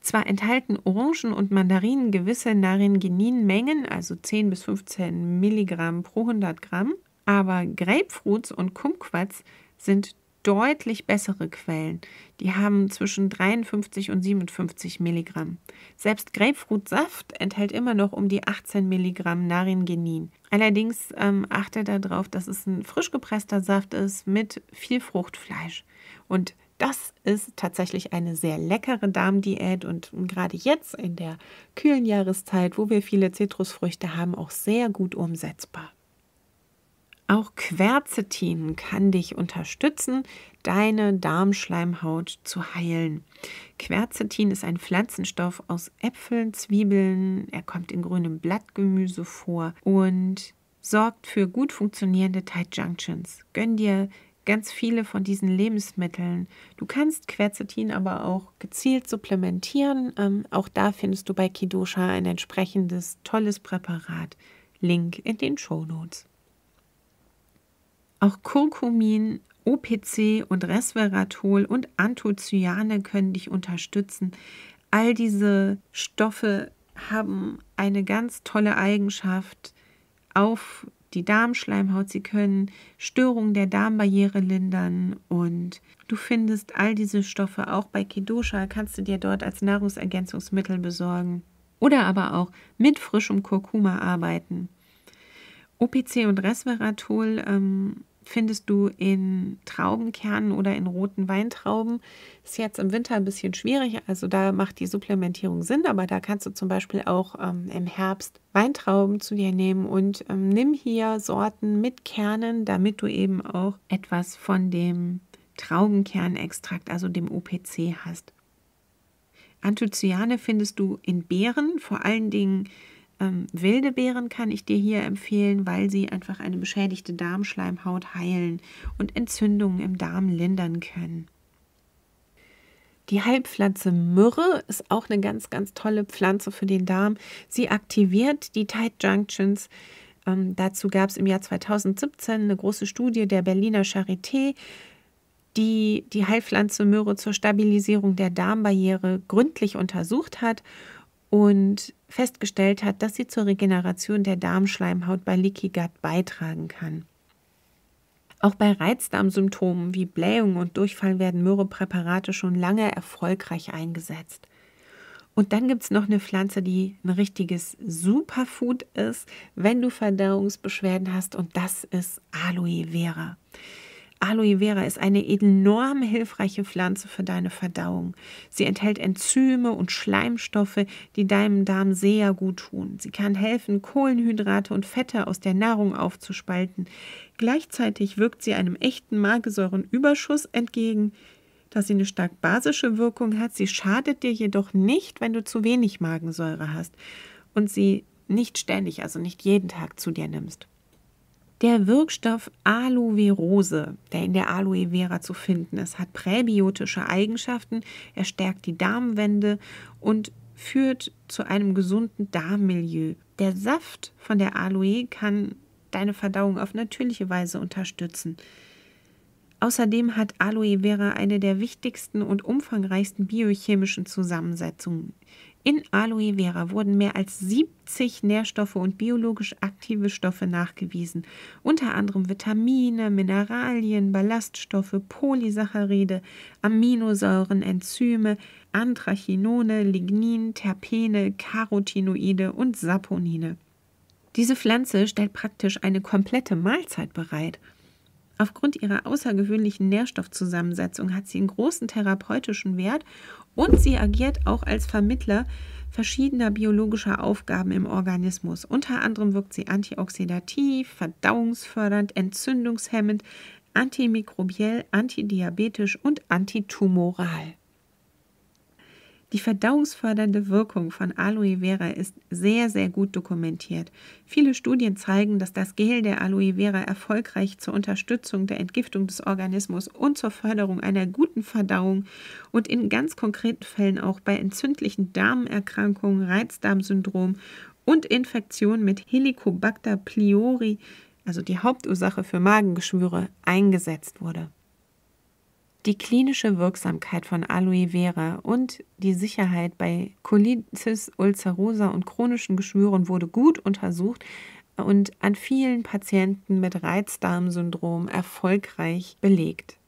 Zwar enthalten Orangen und Mandarinen gewisse Naringenin-Mengen, also 10 bis 15 Milligramm pro 100 Gramm, aber Grapefruits und Kumquats sind deutlich bessere Quellen. Die haben zwischen 53 und 57 Milligramm. Selbst Grapefruitsaft enthält immer noch um die 18 Milligramm Naringenin. Allerdings ähm, achte darauf, dass es ein frisch gepresster Saft ist mit viel Fruchtfleisch. Und das ist tatsächlich eine sehr leckere Darmdiät und gerade jetzt in der kühlen Jahreszeit, wo wir viele Zitrusfrüchte haben, auch sehr gut umsetzbar. Auch Quercetin kann dich unterstützen, deine Darmschleimhaut zu heilen. Quercetin ist ein Pflanzenstoff aus Äpfeln, Zwiebeln, er kommt in grünem Blattgemüse vor und sorgt für gut funktionierende Tight Junctions. Gönn dir ganz viele von diesen Lebensmitteln. Du kannst Quercetin aber auch gezielt supplementieren. Ähm, auch da findest du bei Kidosha ein entsprechendes tolles Präparat. Link in den Show Notes. Auch Kurkumin, OPC und Resveratrol und Anthocyane können dich unterstützen. All diese Stoffe haben eine ganz tolle Eigenschaft auf die Darmschleimhaut, sie können Störungen der Darmbarriere lindern und du findest all diese Stoffe auch bei Kedosha, kannst du dir dort als Nahrungsergänzungsmittel besorgen oder aber auch mit frischem Kurkuma arbeiten. OPC und Resveratrol ähm, findest du in Traubenkernen oder in roten Weintrauben. Ist jetzt im Winter ein bisschen schwierig, also da macht die Supplementierung Sinn, aber da kannst du zum Beispiel auch ähm, im Herbst Weintrauben zu dir nehmen und ähm, nimm hier Sorten mit Kernen, damit du eben auch etwas von dem Traubenkernextrakt, also dem OPC hast. Anthocyane findest du in Beeren, vor allen Dingen ähm, wilde Beeren kann ich dir hier empfehlen, weil sie einfach eine beschädigte Darmschleimhaut heilen und Entzündungen im Darm lindern können. Die Heilpflanze Myrrhe ist auch eine ganz, ganz tolle Pflanze für den Darm. Sie aktiviert die Tight Junctions. Ähm, dazu gab es im Jahr 2017 eine große Studie der Berliner Charité, die die Heilpflanze Myrrhe zur Stabilisierung der Darmbarriere gründlich untersucht hat und festgestellt hat, dass sie zur Regeneration der Darmschleimhaut bei Leaky Gut beitragen kann. Auch bei Reizdarmsymptomen wie Blähung und Durchfall werden Myrrhepräparate schon lange erfolgreich eingesetzt. Und dann gibt es noch eine Pflanze, die ein richtiges Superfood ist, wenn du Verdauungsbeschwerden hast, und das ist Aloe Vera. Aloe Vera ist eine enorm hilfreiche Pflanze für deine Verdauung. Sie enthält Enzyme und Schleimstoffe, die deinem Darm sehr gut tun. Sie kann helfen, Kohlenhydrate und Fette aus der Nahrung aufzuspalten. Gleichzeitig wirkt sie einem echten Magensäurenüberschuss entgegen, da sie eine stark basische Wirkung hat. Sie schadet dir jedoch nicht, wenn du zu wenig Magensäure hast und sie nicht ständig, also nicht jeden Tag zu dir nimmst. Der Wirkstoff Aloe-Verose, der in der Aloe Vera zu finden ist, hat präbiotische Eigenschaften, er stärkt die Darmwände und führt zu einem gesunden Darmmilieu. Der Saft von der Aloe kann deine Verdauung auf natürliche Weise unterstützen. Außerdem hat Aloe Vera eine der wichtigsten und umfangreichsten biochemischen Zusammensetzungen. In Aloe Vera wurden mehr als 70 Nährstoffe und biologisch aktive Stoffe nachgewiesen, unter anderem Vitamine, Mineralien, Ballaststoffe, Polysaccharide, Aminosäuren, Enzyme, Anthrachinone, Lignin, Terpene, Carotinoide und Saponine. Diese Pflanze stellt praktisch eine komplette Mahlzeit bereit. Aufgrund ihrer außergewöhnlichen Nährstoffzusammensetzung hat sie einen großen therapeutischen Wert und sie agiert auch als Vermittler verschiedener biologischer Aufgaben im Organismus. Unter anderem wirkt sie antioxidativ, verdauungsfördernd, entzündungshemmend, antimikrobiell, antidiabetisch und antitumoral. Die verdauungsfördernde Wirkung von Aloe Vera ist sehr, sehr gut dokumentiert. Viele Studien zeigen, dass das Gel der Aloe Vera erfolgreich zur Unterstützung der Entgiftung des Organismus und zur Förderung einer guten Verdauung und in ganz konkreten Fällen auch bei entzündlichen Darmerkrankungen, Reizdarmsyndrom und Infektionen mit Helicobacter pylori, also die Hauptursache für Magengeschwüre, eingesetzt wurde. Die klinische Wirksamkeit von Aloe Vera und die Sicherheit bei Colitis ulcerosa und chronischen Geschwüren wurde gut untersucht und an vielen Patienten mit Reizdarmsyndrom erfolgreich belegt.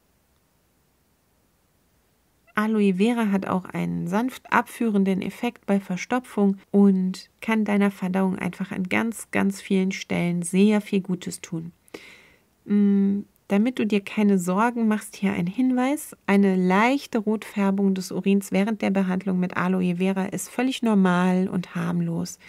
Aloe Vera hat auch einen sanft abführenden Effekt bei Verstopfung und kann deiner Verdauung einfach an ganz, ganz vielen Stellen sehr viel Gutes tun. Damit du dir keine Sorgen machst, hier ein Hinweis. Eine leichte Rotfärbung des Urins während der Behandlung mit Aloe Vera ist völlig normal und harmlos.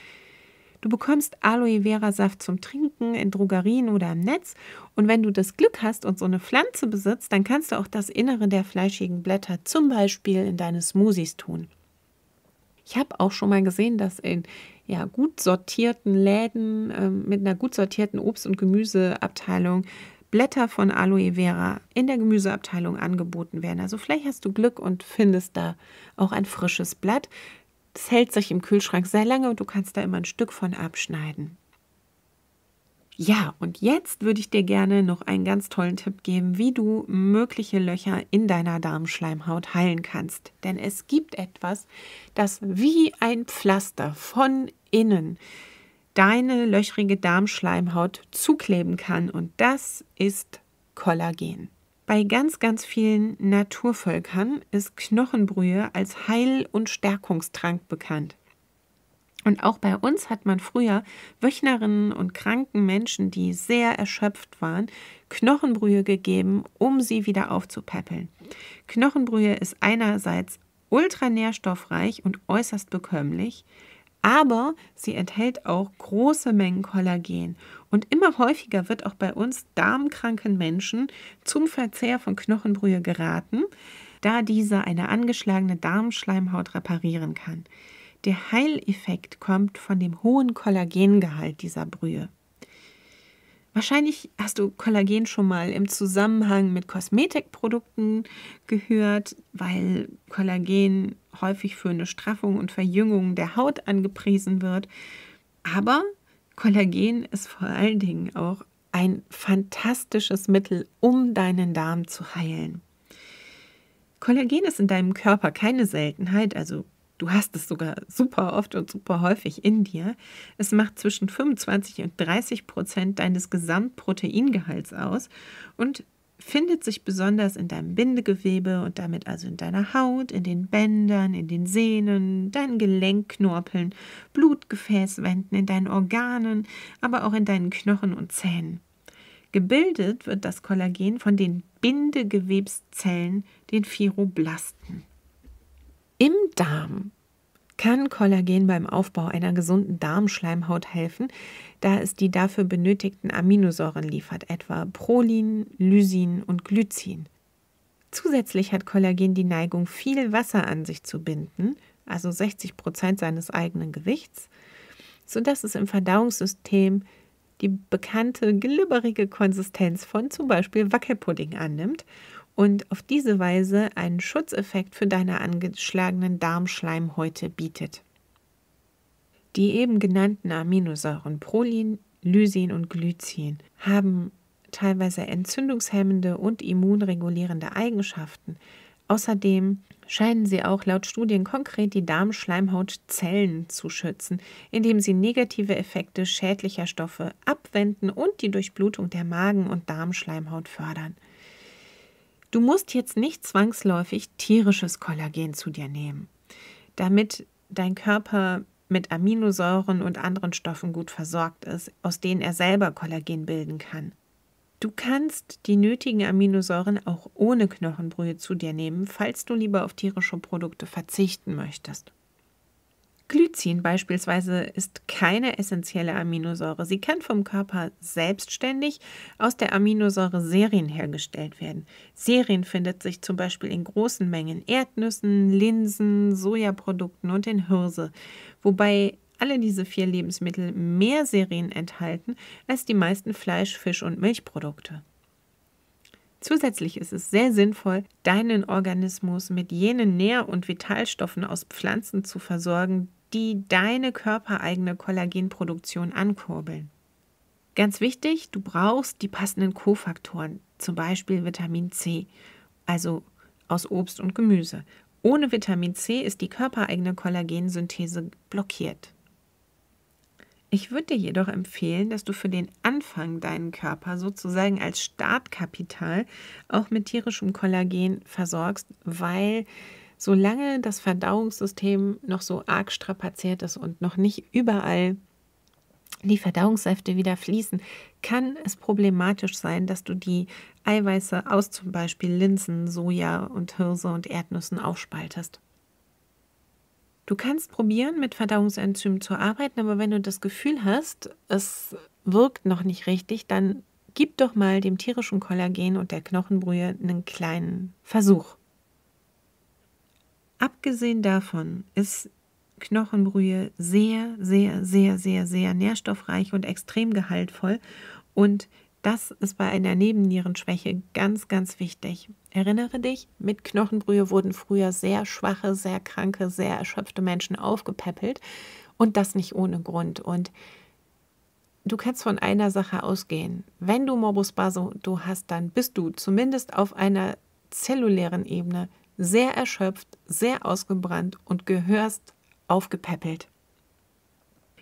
Du bekommst Aloe Vera Saft zum Trinken in Drogerien oder im Netz und wenn du das Glück hast und so eine Pflanze besitzt, dann kannst du auch das Innere der fleischigen Blätter zum Beispiel in deine Smoothies tun. Ich habe auch schon mal gesehen, dass in ja, gut sortierten Läden äh, mit einer gut sortierten Obst- und Gemüseabteilung Blätter von Aloe Vera in der Gemüseabteilung angeboten werden. Also vielleicht hast du Glück und findest da auch ein frisches Blatt. Das hält sich im Kühlschrank sehr lange und du kannst da immer ein Stück von abschneiden. Ja, und jetzt würde ich dir gerne noch einen ganz tollen Tipp geben, wie du mögliche Löcher in deiner Darmschleimhaut heilen kannst. Denn es gibt etwas, das wie ein Pflaster von innen deine löchrige Darmschleimhaut zukleben kann und das ist Kollagen. Bei ganz, ganz vielen Naturvölkern ist Knochenbrühe als Heil- und Stärkungstrank bekannt. Und auch bei uns hat man früher Wöchnerinnen und kranken Menschen, die sehr erschöpft waren, Knochenbrühe gegeben, um sie wieder aufzupäppeln. Knochenbrühe ist einerseits ultranährstoffreich und äußerst bekömmlich, aber sie enthält auch große Mengen Kollagen. Und immer häufiger wird auch bei uns darmkranken Menschen zum Verzehr von Knochenbrühe geraten, da diese eine angeschlagene Darmschleimhaut reparieren kann. Der Heileffekt kommt von dem hohen Kollagengehalt dieser Brühe. Wahrscheinlich hast du Kollagen schon mal im Zusammenhang mit Kosmetikprodukten gehört, weil Kollagen häufig für eine Straffung und Verjüngung der Haut angepriesen wird. Aber Kollagen ist vor allen Dingen auch ein fantastisches Mittel, um deinen Darm zu heilen. Kollagen ist in deinem Körper keine Seltenheit, also Du hast es sogar super oft und super häufig in dir. Es macht zwischen 25 und 30 Prozent deines Gesamtproteingehalts aus und findet sich besonders in deinem Bindegewebe und damit also in deiner Haut, in den Bändern, in den Sehnen, deinen Gelenkknorpeln, Blutgefäßwänden, in deinen Organen, aber auch in deinen Knochen und Zähnen. Gebildet wird das Kollagen von den Bindegewebszellen, den Fibroblasten. Im Darm kann Kollagen beim Aufbau einer gesunden Darmschleimhaut helfen, da es die dafür benötigten Aminosäuren liefert, etwa Prolin, Lysin und Glycin. Zusätzlich hat Kollagen die Neigung, viel Wasser an sich zu binden, also 60 Prozent seines eigenen Gewichts, sodass es im Verdauungssystem die bekannte glibberige Konsistenz von zum Beispiel Wackelpudding annimmt und auf diese Weise einen Schutzeffekt für deine angeschlagenen Darmschleimhäute bietet. Die eben genannten Aminosäuren Prolin, Lysin und Glycin haben teilweise entzündungshemmende und immunregulierende Eigenschaften. Außerdem scheinen sie auch laut Studien konkret die Darmschleimhautzellen zu schützen, indem sie negative Effekte schädlicher Stoffe abwenden und die Durchblutung der Magen- und Darmschleimhaut fördern. Du musst jetzt nicht zwangsläufig tierisches Kollagen zu dir nehmen, damit dein Körper mit Aminosäuren und anderen Stoffen gut versorgt ist, aus denen er selber Kollagen bilden kann. Du kannst die nötigen Aminosäuren auch ohne Knochenbrühe zu dir nehmen, falls du lieber auf tierische Produkte verzichten möchtest. Glycin beispielsweise ist keine essentielle Aminosäure. Sie kann vom Körper selbstständig aus der Aminosäure Serien hergestellt werden. Serien findet sich zum Beispiel in großen Mengen Erdnüssen, Linsen, Sojaprodukten und in Hirse, wobei alle diese vier Lebensmittel mehr Serien enthalten als die meisten Fleisch-, Fisch- und Milchprodukte. Zusätzlich ist es sehr sinnvoll, deinen Organismus mit jenen Nähr- und Vitalstoffen aus Pflanzen zu versorgen, die deine körpereigene Kollagenproduktion ankurbeln. Ganz wichtig, du brauchst die passenden Kofaktoren, zum Beispiel Vitamin C, also aus Obst und Gemüse. Ohne Vitamin C ist die körpereigene Kollagensynthese blockiert. Ich würde dir jedoch empfehlen, dass du für den Anfang deinen Körper sozusagen als Startkapital auch mit tierischem Kollagen versorgst, weil solange das Verdauungssystem noch so arg strapaziert ist und noch nicht überall die Verdauungssäfte wieder fließen, kann es problematisch sein, dass du die Eiweiße aus zum Beispiel Linsen, Soja und Hirse und Erdnüssen aufspaltest. Du kannst probieren, mit Verdauungsenzymen zu arbeiten, aber wenn du das Gefühl hast, es wirkt noch nicht richtig, dann gib doch mal dem tierischen Kollagen und der Knochenbrühe einen kleinen Versuch. Abgesehen davon ist Knochenbrühe sehr, sehr, sehr, sehr, sehr nährstoffreich und extrem gehaltvoll. Und das ist bei einer Nebennierenschwäche ganz, ganz wichtig. Erinnere dich, mit Knochenbrühe wurden früher sehr schwache, sehr kranke, sehr erschöpfte Menschen aufgepäppelt. Und das nicht ohne Grund. Und du kannst von einer Sache ausgehen. Wenn du Morbus Baso hast, dann bist du zumindest auf einer zellulären Ebene sehr erschöpft, sehr ausgebrannt und gehörst aufgepäppelt.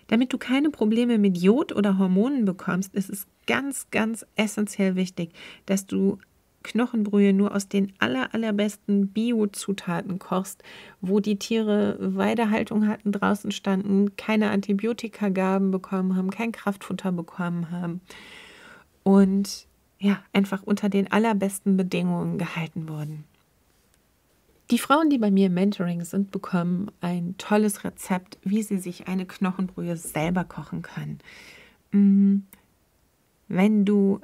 Damit du keine Probleme mit Jod oder Hormonen bekommst, ist es ganz, ganz essentiell wichtig, dass du Knochenbrühe nur aus den aller, allerbesten Biozutaten kochst, wo die Tiere Weidehaltung hatten, draußen standen, keine Antibiotikagaben bekommen haben, kein Kraftfutter bekommen haben und ja, einfach unter den allerbesten Bedingungen gehalten wurden. Die Frauen, die bei mir Mentoring sind, bekommen ein tolles Rezept, wie sie sich eine Knochenbrühe selber kochen können. Mm, wenn du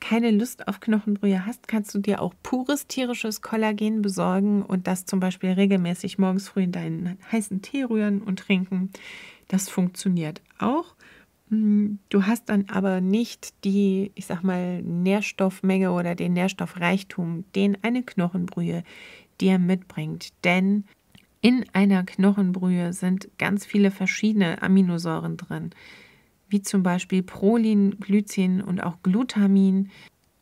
keine Lust auf Knochenbrühe hast, kannst du dir auch pures tierisches Kollagen besorgen und das zum Beispiel regelmäßig morgens früh in deinen heißen Tee rühren und trinken. Das funktioniert auch. Mm, du hast dann aber nicht die, ich sag mal, Nährstoffmenge oder den Nährstoffreichtum, den eine Knochenbrühe dir mitbringt. Denn in einer Knochenbrühe sind ganz viele verschiedene Aminosäuren drin wie zum Beispiel Prolin, Glycin und auch Glutamin.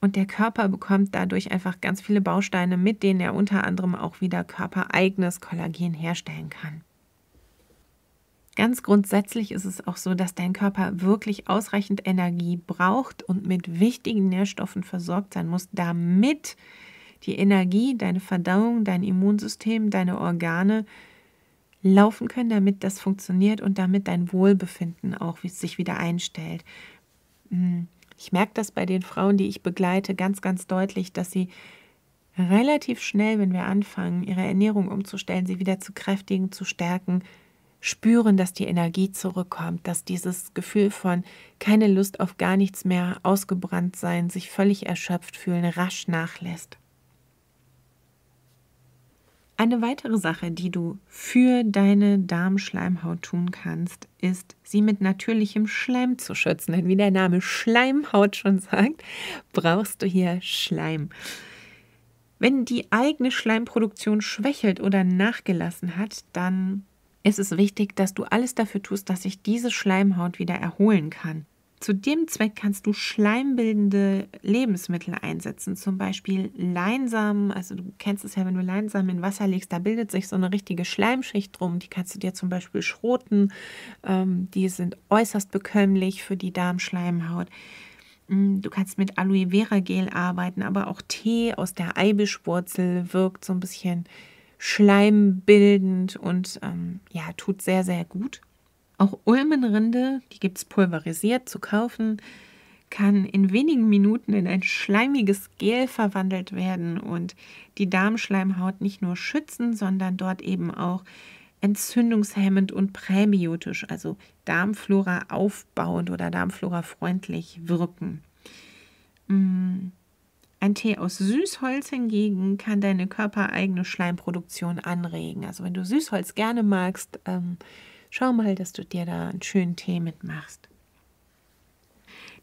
Und der Körper bekommt dadurch einfach ganz viele Bausteine, mit denen er unter anderem auch wieder körpereigenes Kollagen herstellen kann. Ganz grundsätzlich ist es auch so, dass dein Körper wirklich ausreichend Energie braucht und mit wichtigen Nährstoffen versorgt sein muss, damit die Energie, deine Verdauung, dein Immunsystem, deine Organe laufen können, damit das funktioniert und damit dein Wohlbefinden auch sich wieder einstellt. Hm, ich merke das bei den Frauen, die ich begleite, ganz, ganz deutlich, dass sie relativ schnell, wenn wir anfangen, ihre Ernährung umzustellen, sie wieder zu kräftigen, zu stärken, spüren, dass die Energie zurückkommt, dass dieses Gefühl von keine Lust auf gar nichts mehr, ausgebrannt sein, sich völlig erschöpft fühlen, rasch nachlässt. Eine weitere Sache, die du für deine Darmschleimhaut tun kannst, ist, sie mit natürlichem Schleim zu schützen. Denn wie der Name Schleimhaut schon sagt, brauchst du hier Schleim. Wenn die eigene Schleimproduktion schwächelt oder nachgelassen hat, dann ist es wichtig, dass du alles dafür tust, dass sich diese Schleimhaut wieder erholen kann. Zu dem Zweck kannst du schleimbildende Lebensmittel einsetzen, zum Beispiel Leinsamen. Also du kennst es ja, wenn du Leinsamen in Wasser legst, da bildet sich so eine richtige Schleimschicht drum. Die kannst du dir zum Beispiel schroten. Ähm, die sind äußerst bekömmlich für die Darmschleimhaut. Mm, du kannst mit Aloe Vera Gel arbeiten, aber auch Tee aus der Eibischwurzel wirkt so ein bisschen schleimbildend und ähm, ja, tut sehr, sehr gut. Auch Ulmenrinde, die gibt es pulverisiert zu kaufen, kann in wenigen Minuten in ein schleimiges Gel verwandelt werden und die Darmschleimhaut nicht nur schützen, sondern dort eben auch entzündungshemmend und präbiotisch, also Darmflora aufbauend oder Darmflora freundlich wirken. Mm. Ein Tee aus Süßholz hingegen kann deine körpereigene Schleimproduktion anregen. Also wenn du Süßholz gerne magst, ähm, Schau mal, dass du dir da einen schönen Tee mitmachst.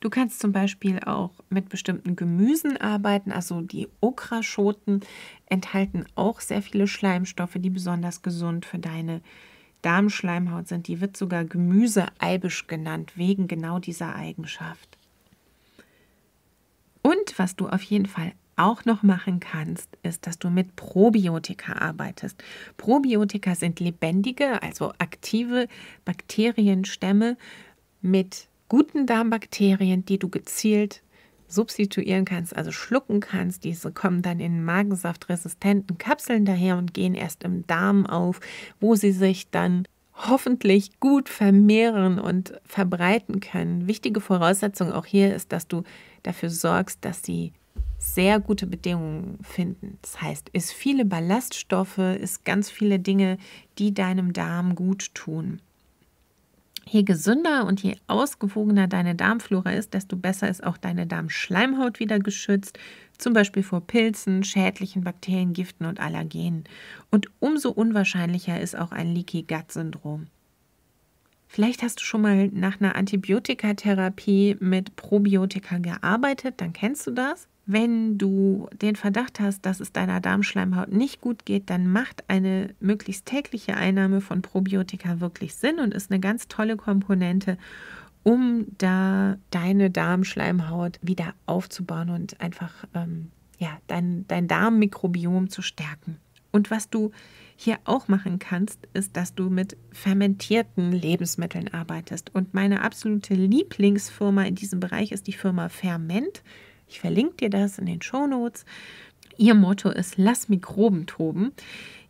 Du kannst zum Beispiel auch mit bestimmten Gemüsen arbeiten. Also die Okraschoten enthalten auch sehr viele Schleimstoffe, die besonders gesund für deine Darmschleimhaut sind. Die wird sogar Gemüseeibisch genannt, wegen genau dieser Eigenschaft. Und was du auf jeden Fall auch noch machen kannst, ist, dass du mit Probiotika arbeitest. Probiotika sind lebendige, also aktive Bakterienstämme mit guten Darmbakterien, die du gezielt substituieren kannst, also schlucken kannst. Diese kommen dann in magensaftresistenten Kapseln daher und gehen erst im Darm auf, wo sie sich dann hoffentlich gut vermehren und verbreiten können. Wichtige Voraussetzung auch hier ist, dass du dafür sorgst, dass sie sehr gute Bedingungen finden. Das heißt, ist viele Ballaststoffe, ist ganz viele Dinge, die deinem Darm gut tun. Je gesünder und je ausgewogener deine Darmflora ist, desto besser ist auch deine Darmschleimhaut wieder geschützt, zum Beispiel vor Pilzen, schädlichen Bakterien, Giften und Allergenen. Und umso unwahrscheinlicher ist auch ein Leaky Gut Syndrom. Vielleicht hast du schon mal nach einer Antibiotikatherapie mit Probiotika gearbeitet, dann kennst du das. Wenn du den Verdacht hast, dass es deiner Darmschleimhaut nicht gut geht, dann macht eine möglichst tägliche Einnahme von Probiotika wirklich Sinn und ist eine ganz tolle Komponente, um da deine Darmschleimhaut wieder aufzubauen und einfach ähm, ja, dein, dein Darmmikrobiom zu stärken. Und was du hier auch machen kannst, ist, dass du mit fermentierten Lebensmitteln arbeitest. Und meine absolute Lieblingsfirma in diesem Bereich ist die Firma Ferment. Ich verlinke dir das in den Show Notes. Ihr Motto ist Lass Mikroben toben.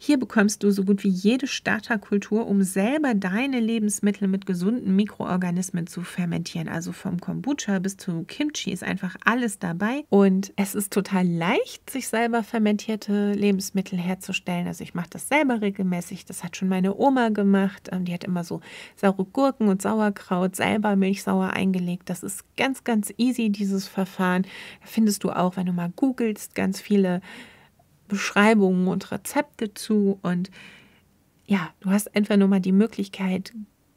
Hier bekommst du so gut wie jede Starterkultur, um selber deine Lebensmittel mit gesunden Mikroorganismen zu fermentieren. Also vom Kombucha bis zu Kimchi ist einfach alles dabei. Und es ist total leicht, sich selber fermentierte Lebensmittel herzustellen. Also ich mache das selber regelmäßig. Das hat schon meine Oma gemacht. Ähm, die hat immer so saure Gurken und Sauerkraut selber milchsauer eingelegt. Das ist ganz, ganz easy, dieses Verfahren. Findest du auch, wenn du mal googelst, ganz viele Beschreibungen und Rezepte zu. Und ja, du hast einfach nur mal die Möglichkeit,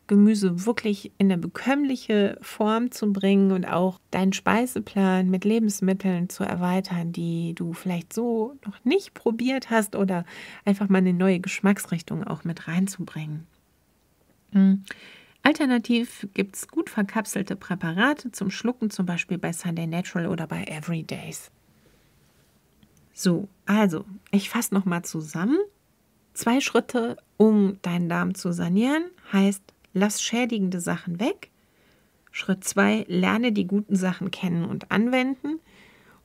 Gemüse wirklich in eine bekömmliche Form zu bringen und auch deinen Speiseplan mit Lebensmitteln zu erweitern, die du vielleicht so noch nicht probiert hast oder einfach mal eine neue Geschmacksrichtung auch mit reinzubringen. Hm. Alternativ gibt es gut verkapselte Präparate zum Schlucken, zum Beispiel bei Sunday Natural oder bei Everydays. So, also, ich fasse nochmal zusammen. Zwei Schritte, um deinen Darm zu sanieren, heißt, lass schädigende Sachen weg. Schritt zwei, lerne die guten Sachen kennen und anwenden.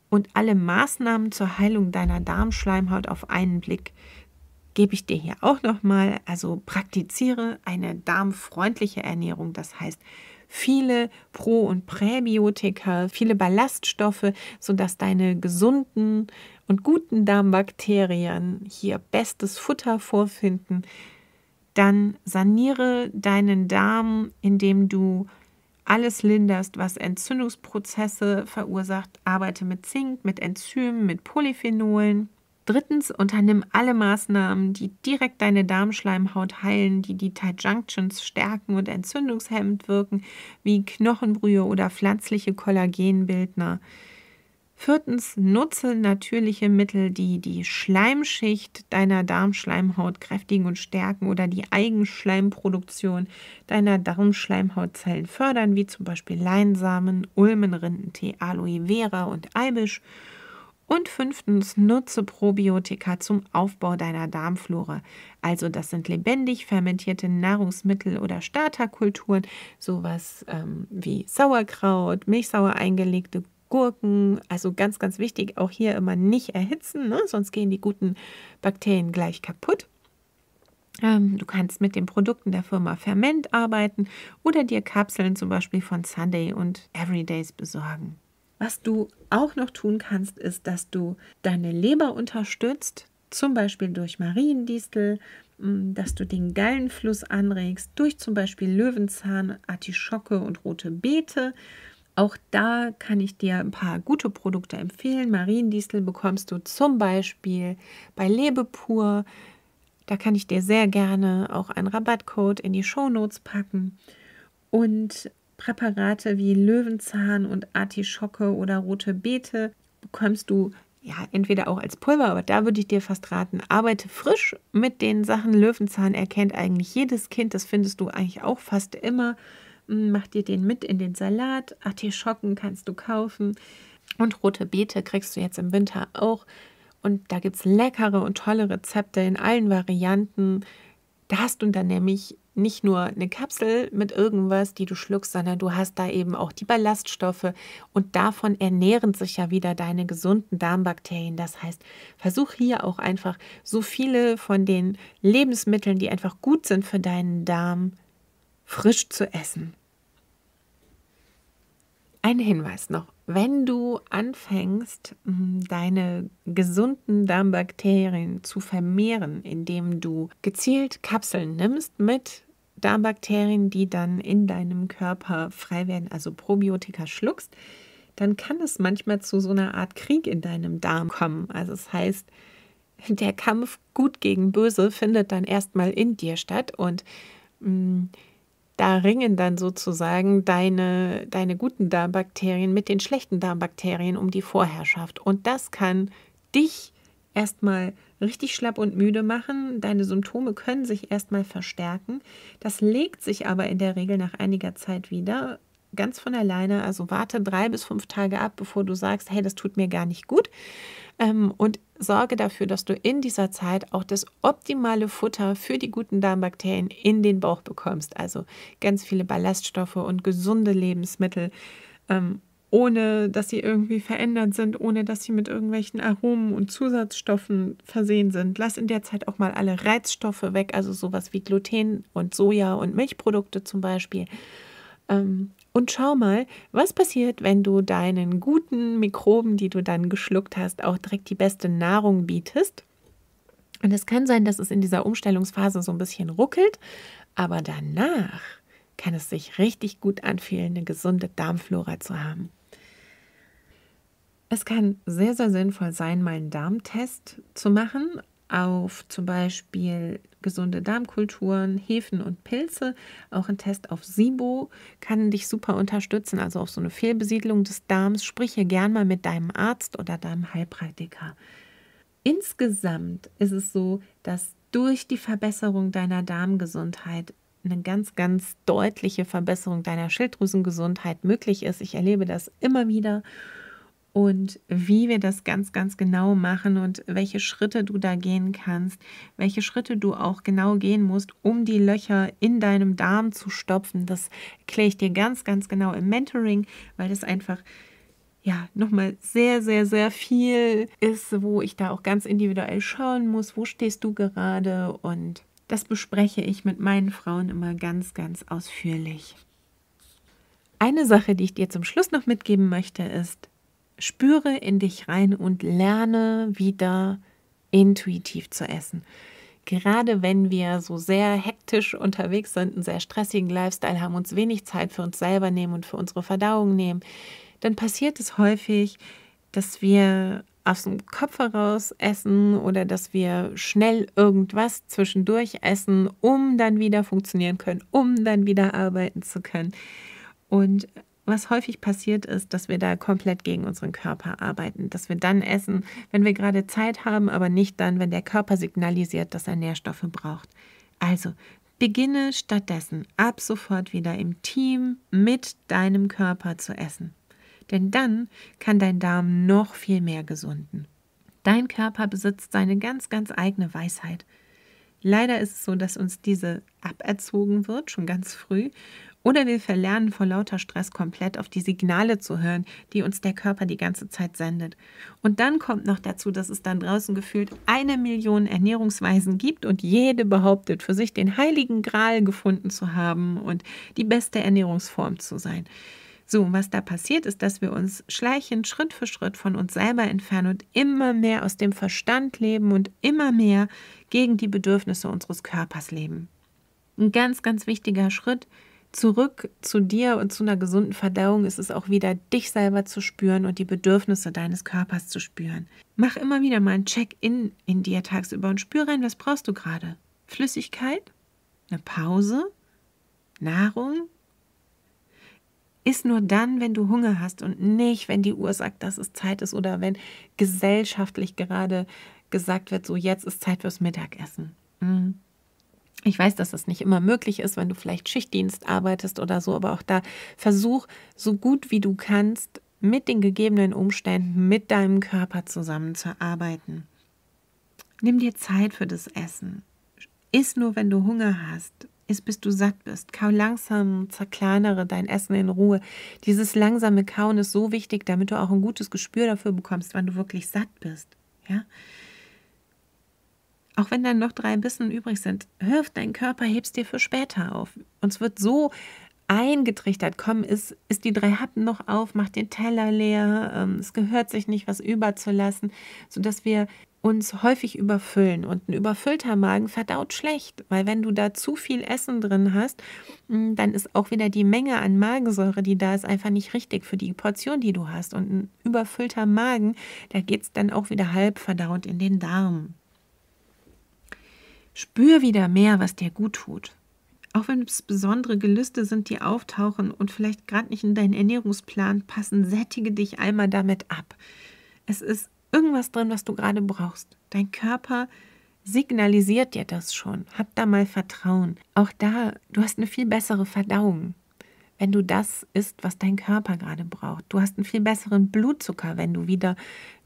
Und alle Maßnahmen zur Heilung deiner Darmschleimhaut auf einen Blick gebe ich dir hier auch nochmal. Also praktiziere eine darmfreundliche Ernährung. Das heißt, viele Pro- und Präbiotika, viele Ballaststoffe, sodass deine gesunden und guten Darmbakterien hier bestes Futter vorfinden, dann saniere deinen Darm, indem du alles linderst, was Entzündungsprozesse verursacht. Arbeite mit Zink, mit Enzymen, mit Polyphenolen. Drittens, unternimm alle Maßnahmen, die direkt deine Darmschleimhaut heilen, die die Tight Junctions stärken und entzündungshemmend wirken, wie Knochenbrühe oder pflanzliche Kollagenbildner. Viertens, nutze natürliche Mittel, die die Schleimschicht deiner Darmschleimhaut kräftigen und stärken oder die Eigenschleimproduktion deiner Darmschleimhautzellen fördern, wie zum Beispiel Leinsamen, Ulmenrindentee, Aloe Vera und Eibisch. Und fünftens, nutze Probiotika zum Aufbau deiner Darmflora. Also das sind lebendig fermentierte Nahrungsmittel oder Starterkulturen, sowas ähm, wie Sauerkraut, milchsauer eingelegte Gurken. Also ganz, ganz wichtig, auch hier immer nicht erhitzen, ne? sonst gehen die guten Bakterien gleich kaputt. Ähm, du kannst mit den Produkten der Firma Ferment arbeiten oder dir Kapseln zum Beispiel von Sunday und Everydays besorgen. Was du auch noch tun kannst, ist, dass du deine Leber unterstützt, zum Beispiel durch Mariendistel, mm, dass du den Gallenfluss anregst, durch zum Beispiel Löwenzahn, Artischocke und rote Beete. Auch da kann ich dir ein paar gute Produkte empfehlen. Mariendistel bekommst du zum Beispiel bei Lebepur. Da kann ich dir sehr gerne auch einen Rabattcode in die Shownotes packen. Und Präparate wie Löwenzahn und Artischocke oder rote Beete bekommst du ja entweder auch als Pulver, aber da würde ich dir fast raten, arbeite frisch mit den Sachen. Löwenzahn erkennt eigentlich jedes Kind, das findest du eigentlich auch fast immer. Hm, mach dir den mit in den Salat. Artischocken kannst du kaufen. Und rote Beete kriegst du jetzt im Winter auch. Und da gibt es leckere und tolle Rezepte in allen Varianten. Da hast du dann nämlich nicht nur eine Kapsel mit irgendwas, die du schluckst, sondern du hast da eben auch die Ballaststoffe und davon ernähren sich ja wieder deine gesunden Darmbakterien. Das heißt, versuch hier auch einfach so viele von den Lebensmitteln, die einfach gut sind für deinen Darm, frisch zu essen. Ein Hinweis noch, wenn du anfängst, deine gesunden Darmbakterien zu vermehren, indem du gezielt Kapseln nimmst mit Darmbakterien, die dann in deinem Körper frei werden, also Probiotika schluckst, dann kann es manchmal zu so einer Art Krieg in deinem Darm kommen. Also es das heißt, der Kampf gut gegen böse findet dann erstmal in dir statt und mh, da ringen dann sozusagen deine, deine guten Darmbakterien mit den schlechten Darmbakterien um die Vorherrschaft. Und das kann dich erstmal richtig schlapp und müde machen. Deine Symptome können sich erstmal verstärken. Das legt sich aber in der Regel nach einiger Zeit wieder ganz von alleine. Also warte drei bis fünf Tage ab, bevor du sagst, hey, das tut mir gar nicht gut. Ähm, und sorge dafür, dass du in dieser Zeit auch das optimale Futter für die guten Darmbakterien in den Bauch bekommst. Also ganz viele Ballaststoffe und gesunde Lebensmittel, ähm, ohne dass sie irgendwie verändert sind, ohne dass sie mit irgendwelchen Aromen und Zusatzstoffen versehen sind. Lass in der Zeit auch mal alle Reizstoffe weg, also sowas wie Gluten und Soja und Milchprodukte zum Beispiel. Ähm, und schau mal, was passiert, wenn du deinen guten Mikroben, die du dann geschluckt hast, auch direkt die beste Nahrung bietest. Und es kann sein, dass es in dieser Umstellungsphase so ein bisschen ruckelt, aber danach kann es sich richtig gut anfühlen, eine gesunde Darmflora zu haben. Es kann sehr, sehr sinnvoll sein, mal einen Darmtest zu machen auf zum Beispiel gesunde Darmkulturen, Hefen und Pilze. Auch ein Test auf SIBO kann dich super unterstützen, also auf so eine Fehlbesiedlung des Darms. Sprich hier gern mal mit deinem Arzt oder deinem Heilpraktiker. Insgesamt ist es so, dass durch die Verbesserung deiner Darmgesundheit eine ganz, ganz deutliche Verbesserung deiner Schilddrüsengesundheit möglich ist. Ich erlebe das immer wieder und wie wir das ganz, ganz genau machen und welche Schritte du da gehen kannst, welche Schritte du auch genau gehen musst, um die Löcher in deinem Darm zu stopfen. Das erkläre ich dir ganz, ganz genau im Mentoring, weil das einfach ja, nochmal sehr, sehr, sehr viel ist, wo ich da auch ganz individuell schauen muss, wo stehst du gerade und das bespreche ich mit meinen Frauen immer ganz, ganz ausführlich. Eine Sache, die ich dir zum Schluss noch mitgeben möchte, ist, spüre in dich rein und lerne wieder intuitiv zu essen. Gerade wenn wir so sehr hektisch unterwegs sind, einen sehr stressigen Lifestyle haben, uns wenig Zeit für uns selber nehmen und für unsere Verdauung nehmen, dann passiert es häufig, dass wir aus dem Kopf heraus essen oder dass wir schnell irgendwas zwischendurch essen, um dann wieder funktionieren können, um dann wieder arbeiten zu können. Und was häufig passiert ist, dass wir da komplett gegen unseren Körper arbeiten, dass wir dann essen, wenn wir gerade Zeit haben, aber nicht dann, wenn der Körper signalisiert, dass er Nährstoffe braucht. Also beginne stattdessen ab sofort wieder im Team mit deinem Körper zu essen. Denn dann kann dein Darm noch viel mehr gesunden. Dein Körper besitzt seine ganz, ganz eigene Weisheit. Leider ist es so, dass uns diese aberzogen wird, schon ganz früh, oder wir verlernen vor lauter Stress komplett auf die Signale zu hören, die uns der Körper die ganze Zeit sendet. Und dann kommt noch dazu, dass es dann draußen gefühlt eine Million Ernährungsweisen gibt und jede behauptet, für sich den heiligen Gral gefunden zu haben und die beste Ernährungsform zu sein. So, was da passiert ist, dass wir uns schleichend Schritt für Schritt von uns selber entfernen und immer mehr aus dem Verstand leben und immer mehr gegen die Bedürfnisse unseres Körpers leben. Ein ganz, ganz wichtiger Schritt zurück zu dir und zu einer gesunden Verdauung ist es auch wieder, dich selber zu spüren und die Bedürfnisse deines Körpers zu spüren. Mach immer wieder mal ein Check-in in dir tagsüber und spür rein, was brauchst du gerade? Flüssigkeit? Eine Pause? Nahrung? Ist nur dann, wenn du Hunger hast und nicht, wenn die Uhr sagt, dass es Zeit ist oder wenn gesellschaftlich gerade gesagt wird, so jetzt ist Zeit fürs Mittagessen. Mhm. Ich weiß, dass das nicht immer möglich ist, wenn du vielleicht Schichtdienst arbeitest oder so, aber auch da versuch so gut wie du kannst, mit den gegebenen Umständen, mit deinem Körper zusammenzuarbeiten. Nimm dir Zeit für das Essen. Iss nur, wenn du Hunger hast. Iss, bis du satt bist. Kau langsam, zerkleinere dein Essen in Ruhe. Dieses langsame Kauen ist so wichtig, damit du auch ein gutes Gespür dafür bekommst, wann du wirklich satt bist. Ja? Auch wenn dann noch drei Bissen übrig sind, hör dein Körper, hebst dir für später auf. Uns wird so eingetrichtert, komm, ist, ist die drei Happen noch auf, mach den Teller leer, ähm, es gehört sich nicht, was überzulassen, sodass wir uns häufig überfüllen. Und ein überfüllter Magen verdaut schlecht, weil wenn du da zu viel Essen drin hast, hm, dann ist auch wieder die Menge an Magensäure, die da ist, einfach nicht richtig für die Portion, die du hast. Und ein überfüllter Magen, da geht es dann auch wieder halb verdaut in den Darm. Spür wieder mehr, was dir gut tut. Auch wenn es besondere Gelüste sind, die auftauchen und vielleicht gerade nicht in deinen Ernährungsplan passen, sättige dich einmal damit ab. Es ist irgendwas drin, was du gerade brauchst. Dein Körper signalisiert dir das schon. Hab da mal Vertrauen. Auch da, du hast eine viel bessere Verdauung. Wenn du das isst, was dein Körper gerade braucht. Du hast einen viel besseren Blutzucker, wenn du wieder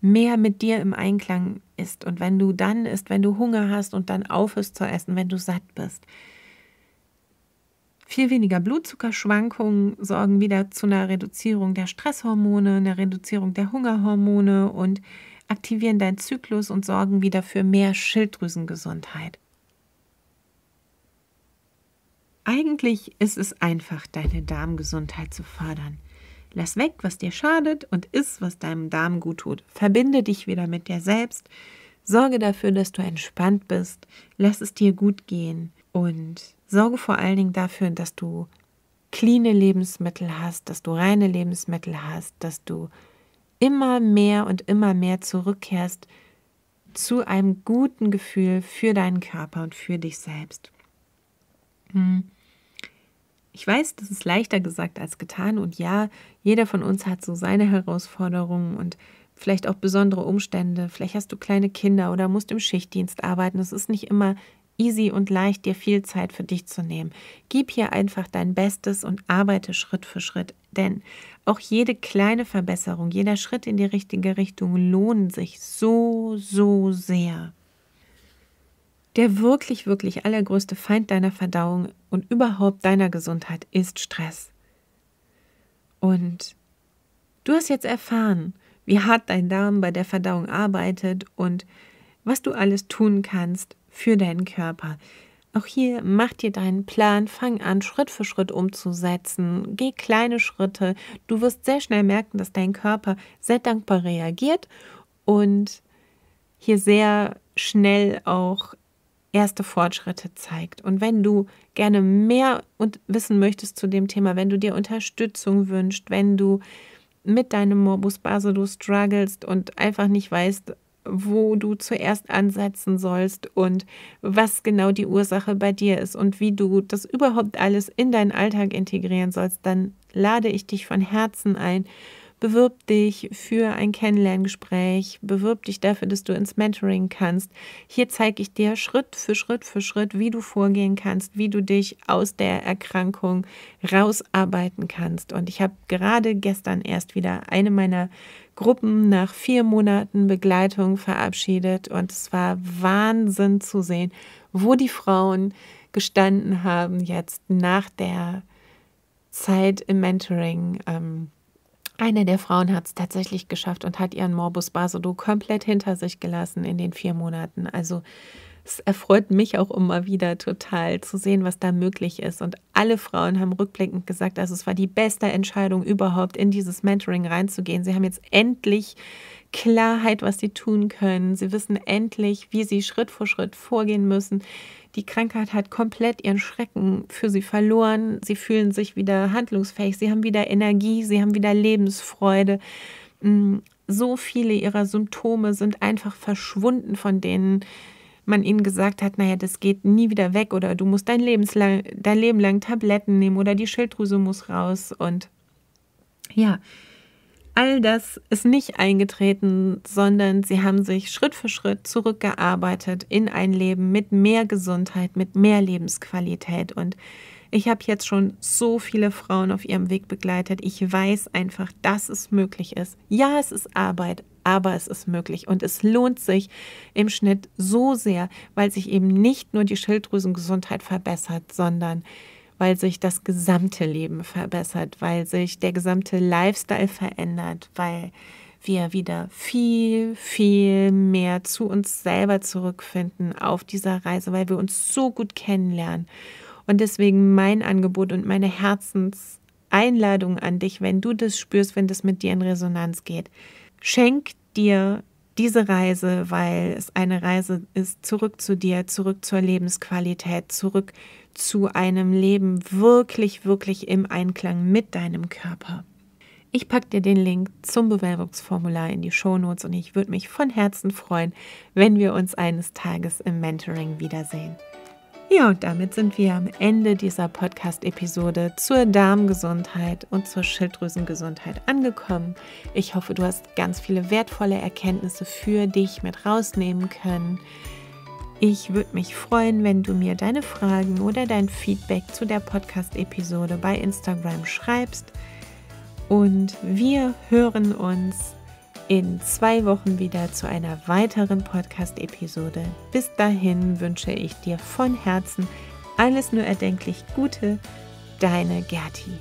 mehr mit dir im Einklang isst und wenn du dann isst, wenn du Hunger hast und dann aufhörst zu essen, wenn du satt bist. Viel weniger Blutzuckerschwankungen sorgen wieder zu einer Reduzierung der Stresshormone, einer Reduzierung der Hungerhormone und aktivieren deinen Zyklus und sorgen wieder für mehr Schilddrüsengesundheit. Eigentlich ist es einfach, deine Darmgesundheit zu fördern. Lass weg, was dir schadet und iss, was deinem Darm gut tut. Verbinde dich wieder mit dir selbst. Sorge dafür, dass du entspannt bist. Lass es dir gut gehen und sorge vor allen Dingen dafür, dass du cleane Lebensmittel hast, dass du reine Lebensmittel hast, dass du immer mehr und immer mehr zurückkehrst zu einem guten Gefühl für deinen Körper und für dich selbst. Hm. Ich weiß, das ist leichter gesagt als getan und ja, jeder von uns hat so seine Herausforderungen und vielleicht auch besondere Umstände. Vielleicht hast du kleine Kinder oder musst im Schichtdienst arbeiten. Es ist nicht immer easy und leicht, dir viel Zeit für dich zu nehmen. Gib hier einfach dein Bestes und arbeite Schritt für Schritt, denn auch jede kleine Verbesserung, jeder Schritt in die richtige Richtung lohnt sich so, so sehr. Der wirklich, wirklich allergrößte Feind deiner Verdauung und überhaupt deiner Gesundheit ist Stress. Und du hast jetzt erfahren, wie hart dein Darm bei der Verdauung arbeitet und was du alles tun kannst für deinen Körper. Auch hier mach dir deinen Plan, fang an, Schritt für Schritt umzusetzen. Geh kleine Schritte. Du wirst sehr schnell merken, dass dein Körper sehr dankbar reagiert und hier sehr schnell auch erste Fortschritte zeigt. Und wenn du gerne mehr und wissen möchtest zu dem Thema, wenn du dir Unterstützung wünschst, wenn du mit deinem Morbus Basedow strugglest und einfach nicht weißt, wo du zuerst ansetzen sollst und was genau die Ursache bei dir ist und wie du das überhaupt alles in deinen Alltag integrieren sollst, dann lade ich dich von Herzen ein, Bewirb dich für ein Kennenlerngespräch, bewirb dich dafür, dass du ins Mentoring kannst. Hier zeige ich dir Schritt für Schritt für Schritt, wie du vorgehen kannst, wie du dich aus der Erkrankung rausarbeiten kannst. Und ich habe gerade gestern erst wieder eine meiner Gruppen nach vier Monaten Begleitung verabschiedet und es war Wahnsinn zu sehen, wo die Frauen gestanden haben jetzt nach der Zeit im Mentoring. Ähm, eine der Frauen hat es tatsächlich geschafft und hat ihren Morbus Basedow komplett hinter sich gelassen in den vier Monaten. Also es erfreut mich auch immer wieder total zu sehen, was da möglich ist. Und alle Frauen haben rückblickend gesagt, also es war die beste Entscheidung überhaupt, in dieses Mentoring reinzugehen. Sie haben jetzt endlich Klarheit, was sie tun können. Sie wissen endlich, wie sie Schritt für Schritt vorgehen müssen. Die Krankheit hat komplett ihren Schrecken für sie verloren. Sie fühlen sich wieder handlungsfähig. Sie haben wieder Energie. Sie haben wieder Lebensfreude. Mm, so viele ihrer Symptome sind einfach verschwunden, von denen man ihnen gesagt hat, naja, das geht nie wieder weg oder du musst dein, Lebenslang, dein Leben lang Tabletten nehmen oder die Schilddrüse muss raus. Und ja, all das ist nicht eingetreten, sondern sie haben sich Schritt für Schritt zurückgearbeitet in ein Leben mit mehr Gesundheit, mit mehr Lebensqualität. Und ich habe jetzt schon so viele Frauen auf ihrem Weg begleitet. Ich weiß einfach, dass es möglich ist. Ja, es ist Arbeit, aber es ist möglich. Und es lohnt sich im Schnitt so sehr, weil sich eben nicht nur die Schilddrüsengesundheit verbessert, sondern weil sich das gesamte Leben verbessert, weil sich der gesamte Lifestyle verändert, weil wir wieder viel, viel mehr zu uns selber zurückfinden auf dieser Reise, weil wir uns so gut kennenlernen. Und deswegen mein Angebot und meine Herzenseinladung an dich, wenn du das spürst, wenn das mit dir in Resonanz geht, schenk dir diese Reise, weil es eine Reise ist, zurück zu dir, zurück zur Lebensqualität, zurück zu einem Leben wirklich, wirklich im Einklang mit deinem Körper. Ich packe dir den Link zum Bewerbungsformular in die Shownotes und ich würde mich von Herzen freuen, wenn wir uns eines Tages im Mentoring wiedersehen. Ja, und damit sind wir am Ende dieser Podcast-Episode zur Darmgesundheit und zur Schilddrüsengesundheit angekommen. Ich hoffe, du hast ganz viele wertvolle Erkenntnisse für dich mit rausnehmen können. Ich würde mich freuen, wenn du mir deine Fragen oder dein Feedback zu der Podcast-Episode bei Instagram schreibst. Und wir hören uns in zwei Wochen wieder zu einer weiteren Podcast-Episode. Bis dahin wünsche ich dir von Herzen alles nur erdenklich Gute. Deine Gerti.